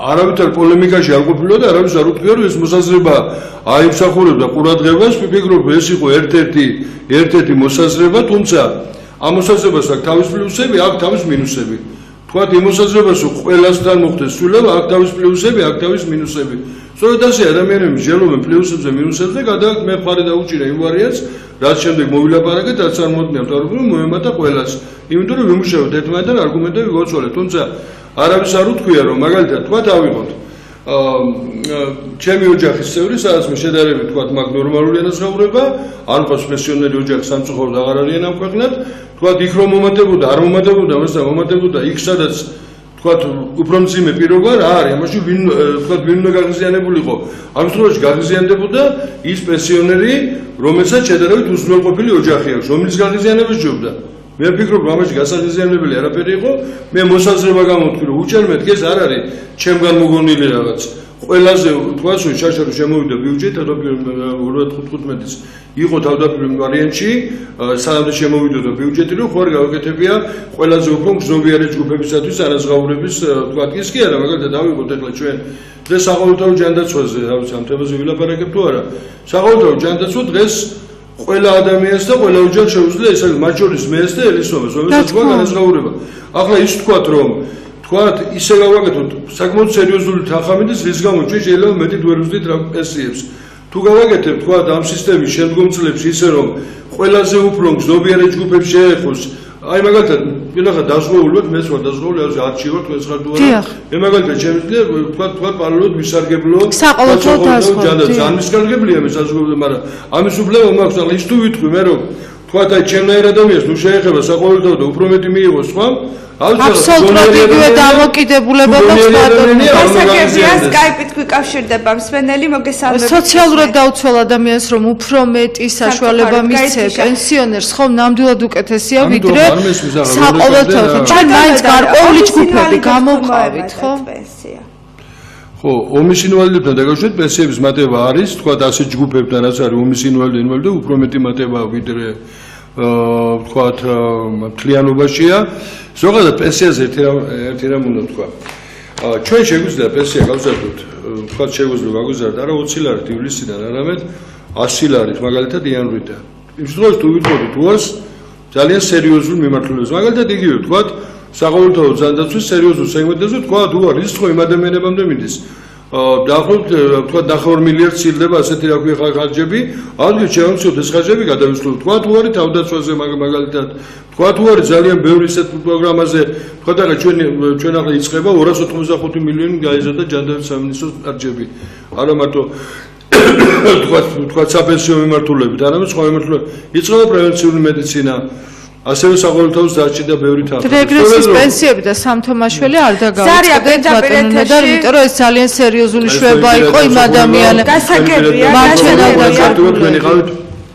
S2: არავითარ პოლემიკაში არ ყოფილა და არავის არ უთქვია რომ ეს მოსაზრება აიმსახურებდა ყურადღებას, ვფიქრობ ეს იყო ერთ-ერთი ერთ-ერთი მოსაზრება, თუმცა ამ მოსაზრებას აქვს თავის პლუსები, აქვს თავის მინუსები. თქვათ იმ მოსაზრებას რომ ყველასთან მოხდეს სულება, აქვს თავის პლუსები, აქვს თავის მინუსები. სწორედ ასე ადამიანები და მინუსებს და გადააქვს მე ხარი დაუჭირა იმ ვარიანტს, რაც შემდეგ მოვილაპარაკეთ, რაც არ მოდგინავთ, რომ მოემატა ყველას. იმიტომ რომ ვიმუშავოთ ერთმანეთთან არგუმენტები გოცვალეთ, თუმცა არავის არ უთქვია რომ მაგალითად თქვა დავიღოთ აა ჩემი ოჯახის წევრი სადაც მე შედარებით თქვა მაგ ნორმალური ანაზღაურება არ ყავს პენსიონერი ოჯახი სამწუხაროდ აღარ არიან ამ ქვეყნად თქვა იქ რომ მომატებოდა არ მომატებოდა მასა მომატებოდა იქ სადაც თქვა უფრო მძიმე პირობა რა არის ამაში ვინ თქვა ვინ უნდა გაღიზიანებულიყო ამ შემთხვევაში გაღიზიანდებოდა ის პენსიონერი რომელსაც შედარებით უზრუნველყოფილი ოჯახი აქვს რომლის გაღიზიანება შეობდა მე ვფიქრობ, რომ ამაში გასაღიზიანებელი არაფერი იყო. მე მოსაზრება გამოვთქვი, რომ უჭერმეთ ეს არ არის ჩემგან მოგონილი რაღაც. ყველაზე თვალში შაშარო შემოვიდა ბიუჯეტ დაპირ 2015-ის იყო თავდაპირველი ვარიანტში სადაც შემოვიდოდა ბიუჯეტი რომ ხوار გავაკეთებია ყველაზე უფრო გზნობიარე ჯგუფებისათვის არაზღაურების ვთქვათ კი არა მაგალითად დავიღოთ ახლა ჩვენ დღეს საყოველთაო ჯანდაცვაზე რა ვიცი ამ თემაზე ვილაპარაკებ თუ არა საყოველთაო ჯანდაცვა დღეს ყველა ადამიანს და ყველა ოჯახს შეუძლია ეს არის მათ შორის მეც და ელისომას რომელსაც გვაქვს განაზღაურება ახლა ის თქვათ რომ თქვათ ისე გავაკეთოთ. საკმაოდ სერიოზული თანხამიდის რის გამო ჩვენ შეიძლება მეტი ვერ ვზდით რა პენსიებს თუ გავაკეთებ თქვათ ამ სისტემის შემდგომ წლებში ისე რომ ყველაზე უფრო გზნობიარე ჯგუფებს შეეხოს აი მაგალითად ვინახა დაზღვეული ვარ მეც ვარ დაზღვეული არის არჩივარ თქვენს ხარ თუ არა. მე მაგალითად შემიძლია თქვა თქვა პარალელურად ვისარგებლო
S3: საყოველთაო დაზღვეული
S2: ძალიან მისგანგებელია მე საზღვები მაგრამ ამის უფლება მაქვს ახლა ის თუ ვიტყვი მე რომ თქვა და ჩემნაირ ადამიანს თუ შეეხება საყოველთაო და უფრო მეტი მიიღოს სხვა
S3: აბსოლუტურად იგივე დამოკიდებულება მაქვს ბატონო.
S1: გასაგებია Skype-ით გვიკავშირდება მსმენელი მოგესალმებით.
S3: სოციალურად დაუცვალ ადამიანს რომ უფრო მეტი საშუალება მისცე პენსიონერს ხომ ნამდვილად უკეთესია ვიდრე საყოველთაო. ჩვენ მაინც გარკვეული ჯგუფები გამოვყავით ხო?
S2: ხო, ომის ინვალიდებთან დაკავშირებით პენსიების მატება არის, თქვა ასე ჯგუფებთან რაც არის ომის ინვალიდები და უფრო მეტი მატება ვიდრე აა ვთქვათ მთლიანობაშია. ზოგადად პენსიაზე ერთი რამ ერთი რამ უნდა ვთქვა. აა ჩვენ შეგვიძლია პენსია გავზარდოთ, ვთქვათ შეგვიძლია გავზარდოთ არა 20 ლარით ივლისიდან, არამედ 100 ლარით, მაგალითად იანვრიდან. იმ შემთხვევაში თუ ვიტყოდით უას ძალიან სერიოზულ მიმართულებას. მაგალითად იგივე ვთქვათ საყოველთაო ძალდაცვის სერიოზულ სეგმენტებზე ვთქვათ უარ ის ხო იმ ადამიანებამდე მიდის. დაახლოებით თქვა დაახლოებით 2 მილიარდ სილდება ასეთი რა ქვია ხარჯები. ანუ შევამცოთ ეს ხარჯები გადავისწროთ. თქვა თუ არის თავდაცვაზე მაგალითად. თქვა თუ არის ძალიან ბევრი ისეთ პროგრამაზე. თქვა და ჩვენ ჩვენ ახლა იწება 285 მილიონი გაიზარდა ჯანდაცვის სამინისტროს ხარჯები. არა მარტო თქვა თქვა საფენსიო მიმართულებით, არამედ სხვა მიმართულებით. იწება პრევენციული მედიცინა. ასევე საყოველთაოს დაჭიდა ბევრი თანხა.
S3: რეგრესის პენსიები და სამთომაშველი არ დაგავიწყდეთ ბატონო და იმიტომ რომ ეს ძალიან სერიოზული შვება იყო იმ ადამიანებს.
S1: გასაგებია,
S2: გასაგებია.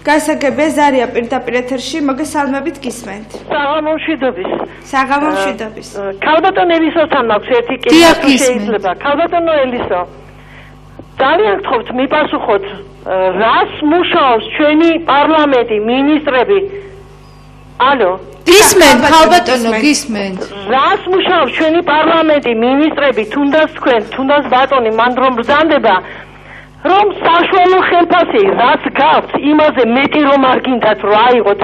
S1: გასაგებია ზარია პირდაპირ ეთერში, მოგესალმებით გისმენთ.
S5: საღამომშვიდობის.
S1: საღამომშვიდობის.
S5: ქალბატონ ელისოსთან მაქვს ერთი კითხვა შეიძლება. ქალბატონო ელისო. ძალიან გთხოვთ მიპასუხოთ, რას მუშაობს ჩვენი პარლამენტი, ministrები ალო
S3: გისმენთ ხალბატონო გისმენთ
S5: რას მუშაობს ჩვენი პარლამენტი? Ministrები თუნდაც თქვენ თუნდაც ბატონი მან რომ ბრძანდება რომ საშუალო ხელფასი რაც გაქვს იმაზე მეტი რომ არ გინდათ რომ აიღოთ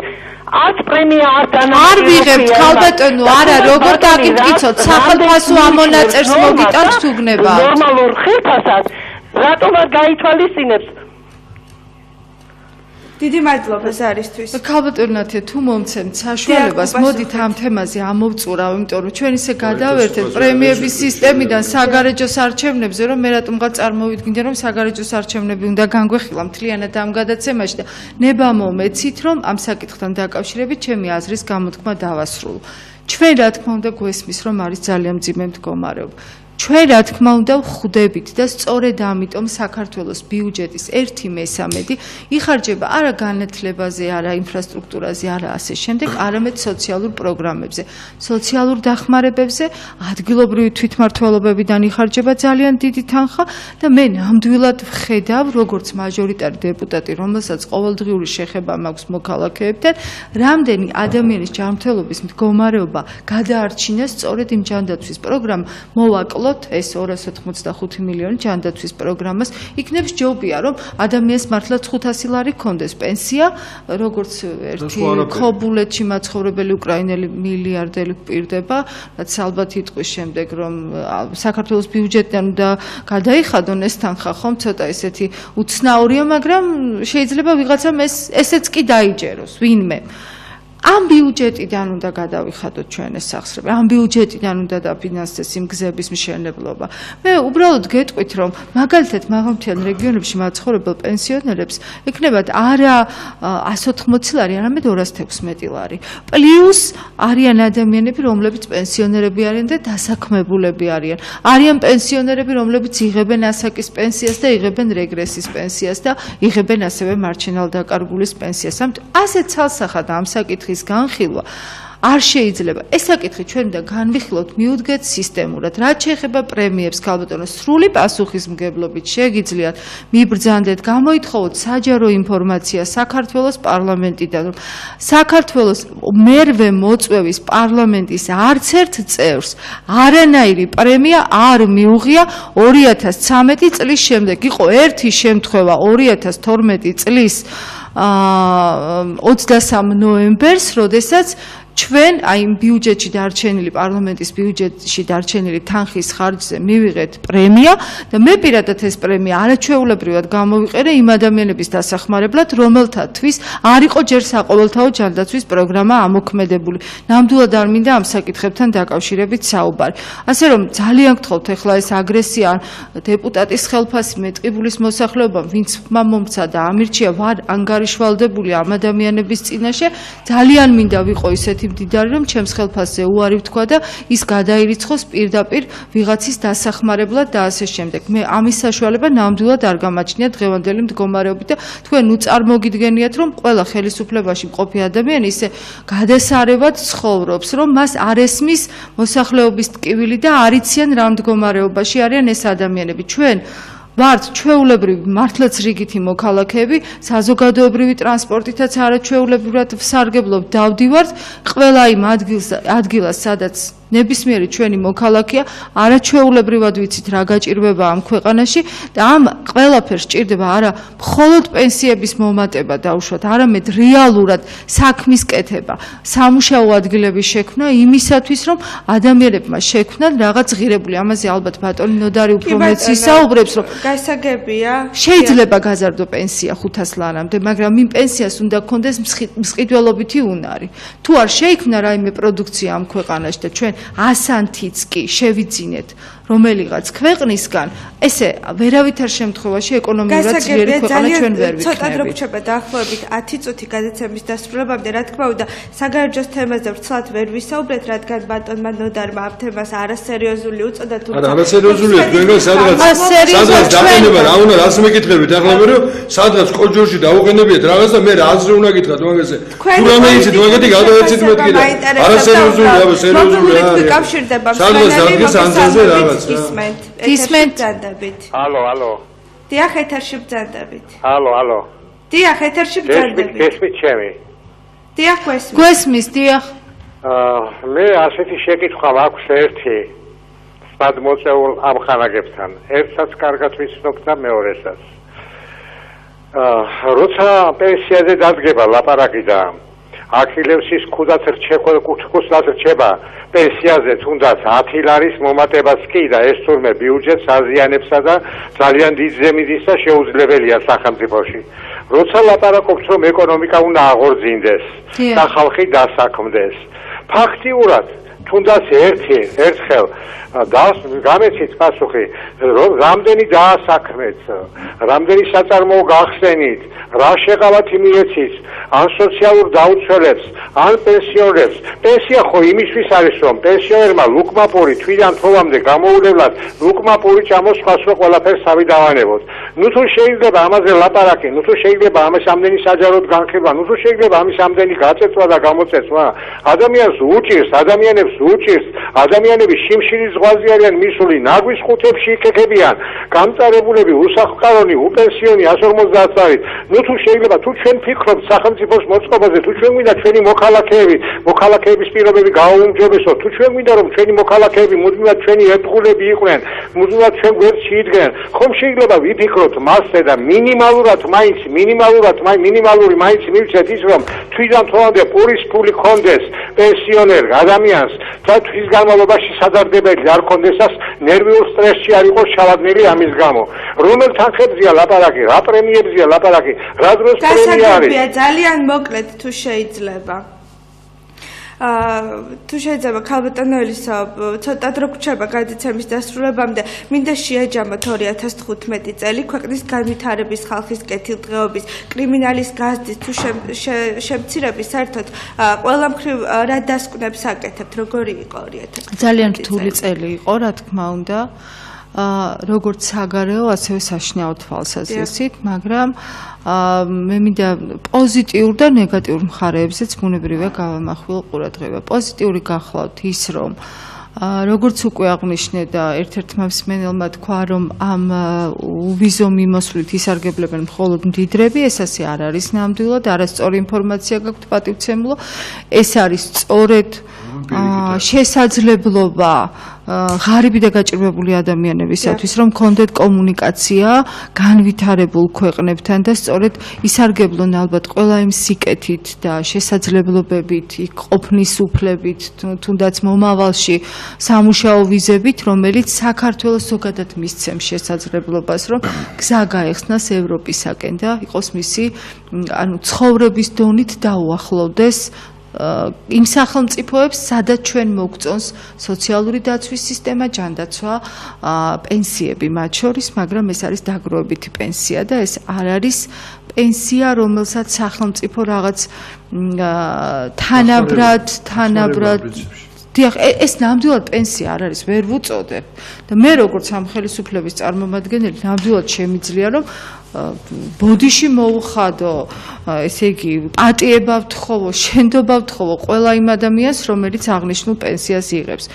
S5: არც პრემია არ დანა
S3: არ ვიღებთ ხალბატონო არა როგორ დაგიმტკიცოთ სახელმწიფო ამონაწერს მოგიტანთ თუ გნება
S5: ნორმალურ ხელფასად რატომ არ გაითვალისწინებს
S1: დიდი მადლობა ზარისთვის.
S3: ქალბატონათი თუ მომცემთ საშუალებას, მოდით ამ თემაზე ამოვწურავ, იმიტომ რომ ჩვენ ისე გადავერთეთ პრემიების სისტემიდან საგარეჯოს არჩევნებზე, რომ მე რატომღაც წარმოვიდგინე, რომ საგარეჯოს არჩევნები უნდა განგვეხილა მთლიანად ამ გადაცემაში და ნება მომეცით, რომ ამ საკითხთან დაკავშირებით ჩემი აზრის გამოთქმა დავასრულო. ჩვენ რა თქმა უნდა გვესმის, რომ არის ძალიან მძიმე მდგომარეობა. ჩვენ რა თქმა უნდა ვხვდებით და სწორედ ამიტომ საქართველოს ბიუჯეტის 1/13 იხარჯება არა განათლებაზე, არა ინფრასტრუქტურაზე, არა ასე შემდეგ, არამედ სოციალურ პროგრამებზე, სოციალურ დახმარებებზე, ადგილობრივი თვითმართველობებიდან იხარჯება ძალიან დიდი თანხა და მე ნამდვილად ვხედავ, როგორც მაჟორიტარი დეპუტატი, რომელსაც ყოველდღიური შეხება მაქვს მოქალაქეებთან, რამდენი ადამიანის ჯანმრთელობის მდგომარეობა გადაარჩინეს სწორედ იმ ჯანდაცვის პროგრამ მოვაკლოთ ეს 285 მილიონი ჯანდაცვის პროგრამას იქნებს ჯობია რომ ადამიანს მართლა 500 ლარი ქონდეს პენსია როგორც ერთი ქობულეთში მაცხოვრებელი უკრაინელი მილიარდელი პირდება რაც ალბათ იტყვის შემდეგ რომ საქართველოს ბიუჯეტიდან უნდა გადაიხადონ ეს თანხა ხომ? ცოტა ესეთი უცნაურია მაგრამ შეიძლება ვიღაცამ ეს ესეც კი დაიჯეროს ვინმე ამ ბიუჯეტიდან უნდა გადავიხადოთ ჩვენ ეს სახსრები. ამ ბიუჯეტიდან უნდა დაფინანსდეს იმ გზების მშენებლობა. მე უბრალოდ გეტყვით, რომ მაგალითად მაღალმთიან რეგიონებში მაცხოვრებელ პენსიონერებს ეკნებათ არა 180 ლარი, არამედ 216 ლარი. პლუს არიან ადამიანები, რომლებიც პენსიონერები არიან და დასაქმებულები არიან. არიან პენსიონერები, რომლებიც იღებენ ასაკის პენსიას და იღებენ რეგრესის პენსიას და იღებენ ასევე მარჩენალ დაკარგულის პენსიას. ამ ასე ცალსახად ამ საკითხი საკითხის განხილვა არ შეიძლება. ეს საკითხი ჩვენ უნდა განვიხილოთ მიუდგეთ სისტემურად. რაც შეეხება პრემიებს, ქალბატონო, სრული პასუხისმგებლობით შეგიძლიათ მიბრძანდეთ, გამოითხოვოთ საჯარო ინფორმაცია საქართველოს პარლამენტიდან, რომ საქართველოს მერვე მოწვევის პარლამენტის არც ერთ წევრს არანაირი პრემია არ მიუღია 2013 წლის შემდეგ. იყო ერთი შემთხვევა 2012 წლის 23 ნოემბერს, როდესაც ჩვენ აი ბიუჯეტში დარჩენილი პარლამენტის ბიუჯეტში დარჩენილი თანხის ხარჯზე მივიღეთ პრემია და მე პირადად ეს პრემია არაჩვეულებრივად გამოვიყერე იმ ადამიანების დასახმარებლად, რომელთათვის არ იყო ჯერ საყოველთაო ჯანდაცვის პროგრამა ამოქმედებული. ნამდვილად არ მინდა ამ საკითხებთან დაკავშირებით საუბარი. ასე რომ ძალიან გთხოვთ ეხლა ეს აგრესია დეპუტატის ხელფასი მეტყიბულის მოსახლეობამ, ვინც მომცა და ამირჩია ვარ ანგარიშვალდებული ამ ადამიანების წინაშე, ძალიან მინდა ვიყო ისეთი მდიდარი, რომ ჩემს ხელფასზე უარი ვთქვა და ის გადაირიცხოს პირდაპირ ვიღაცის დასახმარებლად და ასე შემდეგ. მე ამის საშუალება ნამდვილად არ გამაჩნია დღევანდელი მდგომარეობით და თქვენ უწარმოგიდგენიათ, რომ ყველა ხელისუფლებაში მყოფი ადამიანი ისე გადასარევად ცხოვრობს, რომ მას არ ესმის მოსახლეობის ტკივილი და არიციან რა მდგომარეობაში არიან ეს ადამიანები. ჩვენ ვართ ჩვეულებრივი მართლაც რიგითი მოქალაქეები, საზოგადოებრივი ტრანსპორტითაც არაჩვეულებრივად ვსარგებლობ, დავდივართ ყველა იმ ადგილს ადგილას, სადაც ნებისმიერი ჩვენი მოქალაქეა, არაჩვეულებრივად ვიცით რა გაჭირვება ამ ქვეყანაში და ამ ყველაფერს ჭირდება არა მხოლოდ პენსიების მომატება დაუშვათ, არამედ რეალურად საქმის კეთება, სამუშაო ადგილების შექმნა იმისათვის, რომ ადამიანებმა შექმნან რაღაც ღირებული. ამაზე ალბათ ბატონი ნოდარი უფრო მეც ისაუბრებს, რომ
S1: გასაგებია.
S3: შეიძლება გაზარდო პენსია 500 ლარამდე, მაგრამ იმ პენსიას უნდა გქონდეს მსყიდველობითი უნარი. თუ არ შეიქმნა რაიმე პროდუქცია ამ ქვეყანაში და ჩვენ ასანთიც კი შევიძინეთ რომელიღაც ქვეყნისგან ესე ვერავითარ შემთხვევაში ეკონომიურად ძლიერი ქვეყანა ჩვენ ვერ ვიქნებით.
S1: ცოტა დრო რჩება დაახლოებით 10 წუთი გადაცემის დასრულებამდე, რა თქმა უნდა, საგარეჯოს თემაზე ვრცლად ვერ ვისაუბრეთ, რადგან ბატონმა ნოდარმა ამ თემას არასერიოზული უწოდა თუ
S2: არა, არასერიოზულია, თქვენ სადღაც სადღაც დაყენება რა უნდა რას მეკითხებით ახლა მე რომ სადღაც კოჯორში დაუყენებიათ რაღაც და მე რაზე უნდა გითხრათ მაგაზე. თუ რამე იცით მაგეთი გადაეცით მეთქი და არასერიოზულია, აბა სერიოზულია.
S1: კავშირდება
S2: სადღაც ადგეს ანძაზე რაღაც
S1: გისმენთ.
S3: გისმენთ
S1: ბრძანდებით.
S4: ალო, ალო.
S1: დიახ, ეთერში ბრძანდებით.
S4: ალო, ალო.
S1: დიახ, ეთერში ბრძანდებით.
S4: გესმით ჩემი?
S1: დიახ, გესმით.
S3: გესმის, დიახ.
S4: აა მე ასეთი შეკითხვა მაქვს ერთი. სადმოწეულ ამხანაგებთან. ერთსაც კარგად ვიცნობ და მეორესაც. აა როცა პენსიაზე დადგება ლაპარაკი და აქილევსის ქუდაც რჩება კუჩქუსას რჩება. პენსიაზე თუნდაც 10 ლარის მომატებას კი და ეს თურმე ბიუჯეტს აზიანებსა და ძალიან დიდ ზემიდის და შეუძლებელია სახელმწიფოში. როცა ლაპარაკობს რომ ეკონომიკა უნდა აღორძინდეს და ხალხი დასაქმდეს. ფაქტიურად თუნდაც ერთი ერთხელ გამეცით პასუხი. რომ რამდენი დაასაქმეთ რამდენი საწარმოო გახსენით რა შეყავათ იმიეცის ან სოციალურ დაუცველებს ან პენსიონერებს პენსია ხო იმისთვის არის რომ პენსიონერმა ლუკმაპური თვიდან თოვამდე გამოულებლად ლუკმაპური ჭამოს ხო ყველაფერს თავი დავანებოთ ნუ თუ შეიძლება ამაზე ლაპარაკი ნუ თუ შეიძლება ამას ამდენი საჯაროდ განხილვა ნუ თუ შეიძლება ამის ამდენი გაწეცვა და გამოწეცვა ადამიანს უჭირს ადამიანებს უჭირს ადამიანები შიმშილის ზღვაზე არიან მისული ნაგვის ხუთებში იქეკებიან გამწარებულები უსახლკარონი უპენსიონი 150 წელი ნუ თუ შეიძლება თუ ჩვენ ფიქრობთ სახელმწიფოს მოწყობაზე თუ ჩვენ გვინდა ჩვენი მოქალაქეები მოქალაქეების პირობები გააუმჯობესოთ თუ ჩვენ გვინდა რომ ჩვენი მოქალაქეები მუდმივად ჩვენი ერთგულები იყვნენ მუდმივად ჩვენ გვერდში იდგნენ ხომ შეიძლება ვიფიქროთ მასზე და მინიმალურად მაინც მინიმალურად მაინც მინიმალური მაინც მივცეთ ის რომ თვითონ თოვამდე პურის ფული კონდეს პენსიონერ ადამიანს და თვის განმავლობაში სადარდებელი არ კონდესას ნერვიულ სტრესში არ იყოს ჩავაგნილი ამის გამო. რომელ თანხებზია ლაპარაკი რა პრემიებზია ლაპარაკი რა დროს პრემია არის?
S1: ძალიან მოკლედ თუ შეიძლება თუ შეიძლება ქალბატონელის ცოტა დრო გრჩება გადაცემის დასრულებამდე მინდა შეაჯამოთ 2015 წელი ქვეყნის განვითარების ხალხის კეთილდღეობის კრიმინალის გაზდის თუ შემცირების საერთოდ ყველა მხრივ რა დასკვნებს აკეთებთ როგორი იყო 2015
S3: ძალიან რთული წელი? იყო რა თქმა უნდა. აა როგორც საგარეო, ასევე საშინაო თვალსაზრისით, მაგრამ მე მინდა პოზიტიურ და ნეგატიურ მხარეებზეც ბუნებრივია გავამახვილ ყურადღება. პოზიტიური გახლავთ ის, რომ როგორც უკვე აღნიშნე და ერთ-ერთმა მსმენელმა თქვა, რომ ამ უვიზო მიმოსვლით ისარგებლებენ მხოლოდ მდიდრები, ეს ასე არ არის ნამდვილად, არასწორი ინფორმაცია გაქვთ პატივცემლო. ეს არის სწორედ შესაძლებლობა ღარიბი და გაჭირვებული ადამიანებისათვის რომ კონდეთ კომუნიკაცია განვითარებულ ქვეყნებთან და სწორედ ისარგებლონ ალბათ ყველა იმ სიკეთით და შესაძლებლობებით, იქ ყოფნის უფლებით, თუნდაც მომავალში სამუშაო ვიზებით, რომელიც საქართველოს ზოგადად მისცემს შესაძლებლობას, რომ გზა გაეხსნას ევროპისაკენ და იყოს მისი ანუ ცხოვრების დონით დაუახლოვდეს იმ სახელმწიფოებს, სადაც ჩვენ მოგწონს სოციალური დაცვის სისტემა, ჯანდაცვა, პენსიები მათ შორის, მაგრამ ეს არის დაგროვებითი პენსია და ეს არ არის პენსია, რომელსაც სახელმწიფო რაღაც თანაბრად, თანაბრად დიახ, ეს ნამდვილად პენსია არ არის, ვერ ვუწოდებ. და მე როგორც ამ ხელისუფლების წარმომადგენელი, ნამდვილად შემიძლია რომ ბოდიში მოუხადო, ესე იგი, პატიება ვთხოვო, შენდობა ვთხოვო ყველა იმ ადამიანს, რომელიც აღნიშნულ პენსიას იღებს.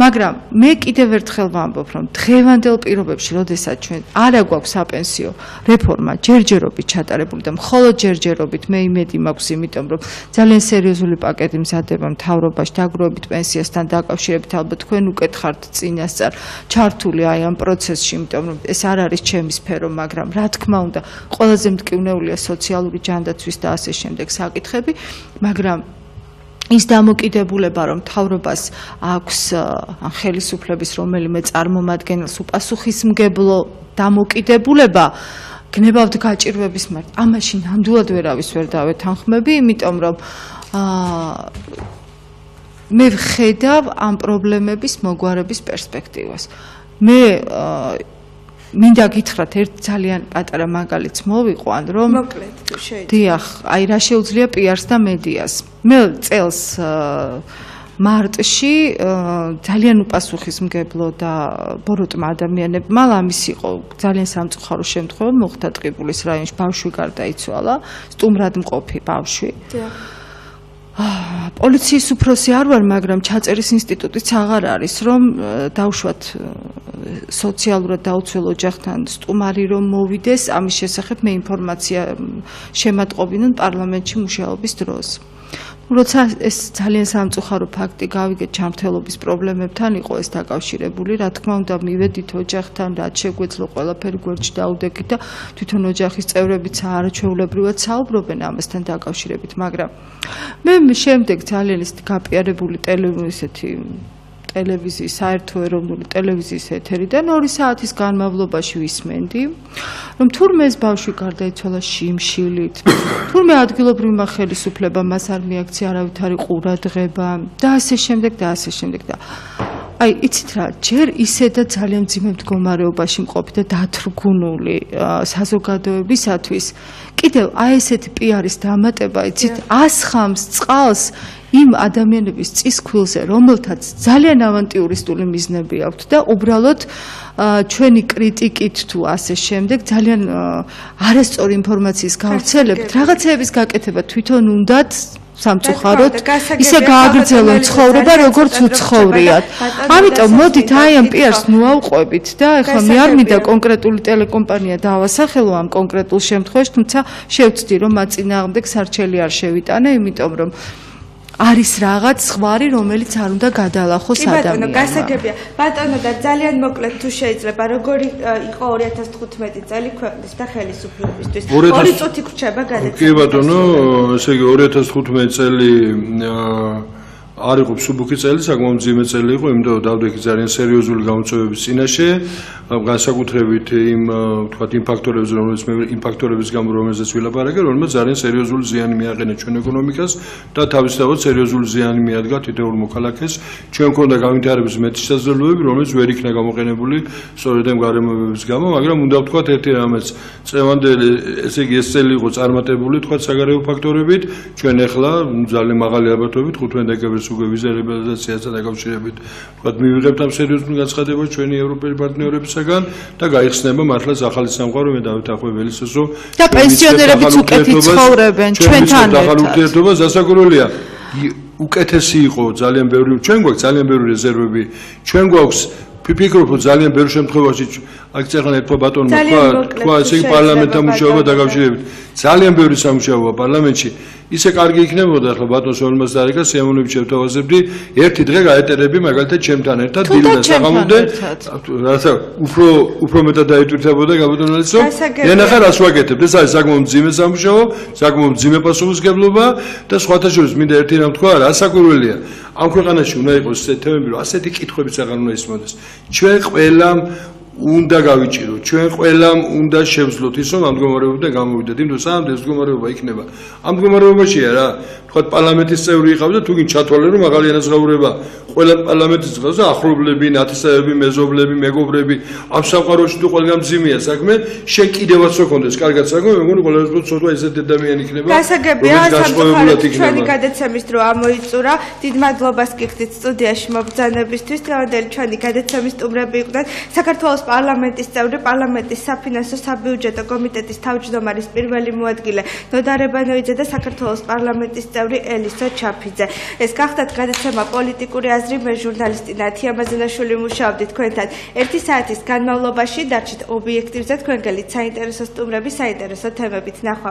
S3: მაგრამ მე კიდევ ერთხელ ვამბობ, რომ დღევანდელ პირობებში, როდესაც ჩვენ არა გვაქვს საპენსიო რეფორმა ჯერჯერობით ჩატარებული და მხოლოდ ჯერჯერობით მე იმედი მაქვს, იმიტომ რომ ძალიან სერიოზული პაკეტი მზადება მთავრობაში დაგროვებით პენსიასთან დაკავშირებით, ალბათ თქვენ უკეთ ხართ წინასწარ ჩართული აი ამ პროცესში, იმიტომ რომ ეს არ არის ჩემი სფერო, მაგრამ რა თქმა უნდა, ყველაზე მტკივნეულია სოციალური ჯანდაცვის და ასე შემდეგ საკითხები, მაგრამ ის დამოკიდებულება, რომ თავრობას აქვს ან ხელისუფლების რომელიმე წარმომადგენელს უპასუხისმგებლო დამოკიდებულება გნებავთ გაჭირვების მართ. ამაში ნამდვილად ვერავის ვერ დავეთანხმები, იმიტომ რომ აა მე ვხედავ ამ პრობლემების მოგვარების პერსპექტივას. მე აა მინდა გითხრათ ერთ ძალიან პატარა მაგალითს მოვიყვან რომ
S1: მოკლედ თუ შეიძლება.
S3: დიახ აი რა შეუძლია პიარს და მედიას. მე წელს მარტში ძალიან უპასუხისმგებლო და ბოროტმა ადამიანებმა ამის იყო ძალიან სამწუხარო შემთხვევა მოხდა ტყიბულის რაიონში ბავშვი გარდაიცვალა სტუმრად მყოფი ბავშვი. დიახ პოლიციის უფროსი არ ვარ, მაგრამ ჩაწერის ინსტიტუტიც აღარ არის, რომ დავშვათ სოციალურად დაუცველ ოჯახთან სტუმარი რომ მოვიდეს, ამის შესახებ მე ინფორმაცია შემატყობინონ პარლამენტში მუშაობის დროს. როცა ეს ძალიან სამწუხარო ფაქტი გავიგეთ ჩამრთელობის პრობლემებთან იყო ეს დაკავშირებული, რა თქმა უნდა მივედით ოჯახთან, რაც შეგვეძლო ყველაფერი გვერდში დაუდეკით და თვითონ ოჯახის წევრებიც არაჩვეულებრივად საუბრობენ ამასთან დაკავშირებით, მაგრამ მე შემდეგ ძალიან ის გაპიარებული ტელევიზიეთი ტელევიზიის საერთო ეროვნული ტელევიზიის ეთერიდან 2 საათის განმავლობაში ვისმენდი, რომ თურმე ეს ბავშვი გარდაიცვალა შიმშილით, თურმე ადგილობრივმა ხელისუფლებამ მას არ მიაქცია არავითარი ყურადღება და ასე შემდეგ და ასე შემდეგ და აი, იცით რა, ჯერ ისე და ძალიან ძიმე მდგომარეობაში მყოფი და დათრგუნული საზოგადოებისათვის, კიდევ აი ესეთი პიარის დამატება, იცით, ასხამს წყალს იმ ადამიანების წისქვილზე, რომელთაც ძალიან ავანტიურისტული მიზნები აქვთ და უბრალოდ ჩვენი კრიტიკით თუ ასე შემდეგ ძალიან არასწორი ინფორმაციის გავრცელებით, რაღაცეების გაკეთება თვითონ უნდათ სამწუხაროდ. ისე გააგრძელონ ცხოვრება როგორც უცხოვრიათ. ამიტომ მოდით აი ამ პიარს ნუ ავყვებით და ეხლა მე არ მინდა კონკრეტული ტელეკომპანია დავასახელო ამ კონკრეტულ შემთხვევაში, თუმცა შევწდი რომ მათ წინააღმდეგ სარჩელი არ შევიტანე, იმიტომ რომ არის რაღაც ხვარი, რომელიც არ უნდა გადალახოს ადამიანს.
S1: კი ბატონო, გასაგებია. ბატონო და ძალიან მოკლედ თუ შეიძლება, როგორი იყო 2015 წელი ქვეყნის და ხელისუფლებისთვის? ორი წუთი გრჩება გადაცემა.
S2: კი ბატონო, ესე იგი 2015 წელი აა არ იყო სუბუქი წელი, საკმაოდ ძიმე წელი იყო, იმიტომ რომ დავდექი ძალიან სერიოზული გამოწვევების წინაშე, განსაკუთრებით იმ თქვათ იმ ფაქტორებზე, რომელიც მე იმ ფაქტორების გამო რომელზეც ვილაპარაკე, რომელმაც ძალიან სერიოზული ზიანი მიაყენა ჩვენ ეკონომიკას და თავისთავად სერიოზული ზიანი მიადგა თითოეულ მოქალაქეს. ჩვენ მქონდა განვითარების მეტი შესაძლებლობები, რომელიც ვერ იქნა გამოყენებული სწორედ ამ გარემოებების გამო, მაგრამ უნდა ვთქვათ ერთი რამაც, წევანდელი, ესე იგი ეს წელი იყო წარმატებული, თქვათ საგარეო ფაქტორებით, ჩვენ ახლა ძალიან მაღალი ალბათობით 15 დეკემბერს უკვე ვიზა ლიბერალიზაციასთან დაკავშირებით. ვთქვათ მივიღებთ ამ სერიოზულ განცხადებას ჩვენი ევროპელი პარტნიორებისაგან და გაიხსნება მართლაც ახალი სამყარო მე დავით ახვეველისო
S3: და პენსიონერებიც უკეთი ცხოვრებენ ჩვენთან ერთად. ახალი
S2: ურთიერთობა სასაკურველია უკეთესი იყო ძალიან ბევრი ჩვენ გვაქვს ძალიან ბევრი რეზერვები ჩვენ გვაქვს ფიფიქრობ რომ ძალიან ბევრ შემთხვევაში აქ წერან ერთმა ბატონმა თქვა თქვა ესე იგი პარლამენტთან მუშაობა დაკავშირებით. ძალიან ბევრი სამუშაოა პარლამენტში. ისე კარგი იქნებოდა ახლა ბატონ სოლმას დარეკა სიამოვნებით შევთავაზებდი. ერთი დღე გაეტერები მაგალითად ჩემთან ერთად დილიდან საღამომდე. რაცა უფრო უფრო მეტად დაიტვირთებოდა გაბატონალისო მე ნახე რას ვაკეთებ ეს არის საკმაოდ ძიმე სამუშაო საკმაოდ ძიმე პასუხისგებლობა და სხვათა შორის მინდა ერთი რამ თქვა რა საკურველია ამ ქვეყანაში უნდა იყოს ესეთი თემები რომ ასეთი კითხვებიც აღარ უნდა ისმოდეს. ჩვენ ყველამ უნდა გავიჭირო ჩვენ ყველამ უნდა შევძლოთ ის რომ ამ მდგომარეობიდან გამოვიდეთ იმიტომ რომ სამ ეს მდგომარეობა იქნება ამ მდგომარეობაშია რა თქვა პარლამენტის წევრი იყავ და თუ გინ ჩათვალე რომ აღალი ანაზღაურება ყველა პარლამენტის წევრს ათხრობლები, ნათესავები, მეზობლები, მეგობრები ამ სამყაროში თუ ყველგან ძიმია საქმე, შენ კიდევაც ოქონდეს კარგად საქმე, მე მგონი ყველა ეს ცოტა ესეთი ადამიანი იქნება.
S1: გასაგებია სამწუხაროდ ჩვენი გადაცემის დრო ამოიწურა. დიდ მადლობას გიხდით სტუდიაში მობრძანებისთვის. დღევანდელი ჩვენი გადაცემის სტუმრები იყვნენ საქართველოს პარლამენტის წევრი, პარლამენტის საფინანსო საბიუჯეტო კომიტეტის თავმჯდომარის პირველი მოადგილე ნოდარებანოიძე და საქართველოს პარლამენტის წევრი ელისო ჩაფიძე. ეს გახდათ გადაცემა პოლიტიკური აზრი მე ჟურნალისტი ნათია მაზანაშვილი მუშაობდი თქვენთან. ერთი საათის განმავლობაში დარჩით ობიექტივზე თქვენ გელით საინტერესო სტუმრები საინტერესო თემებით. ნახვამდის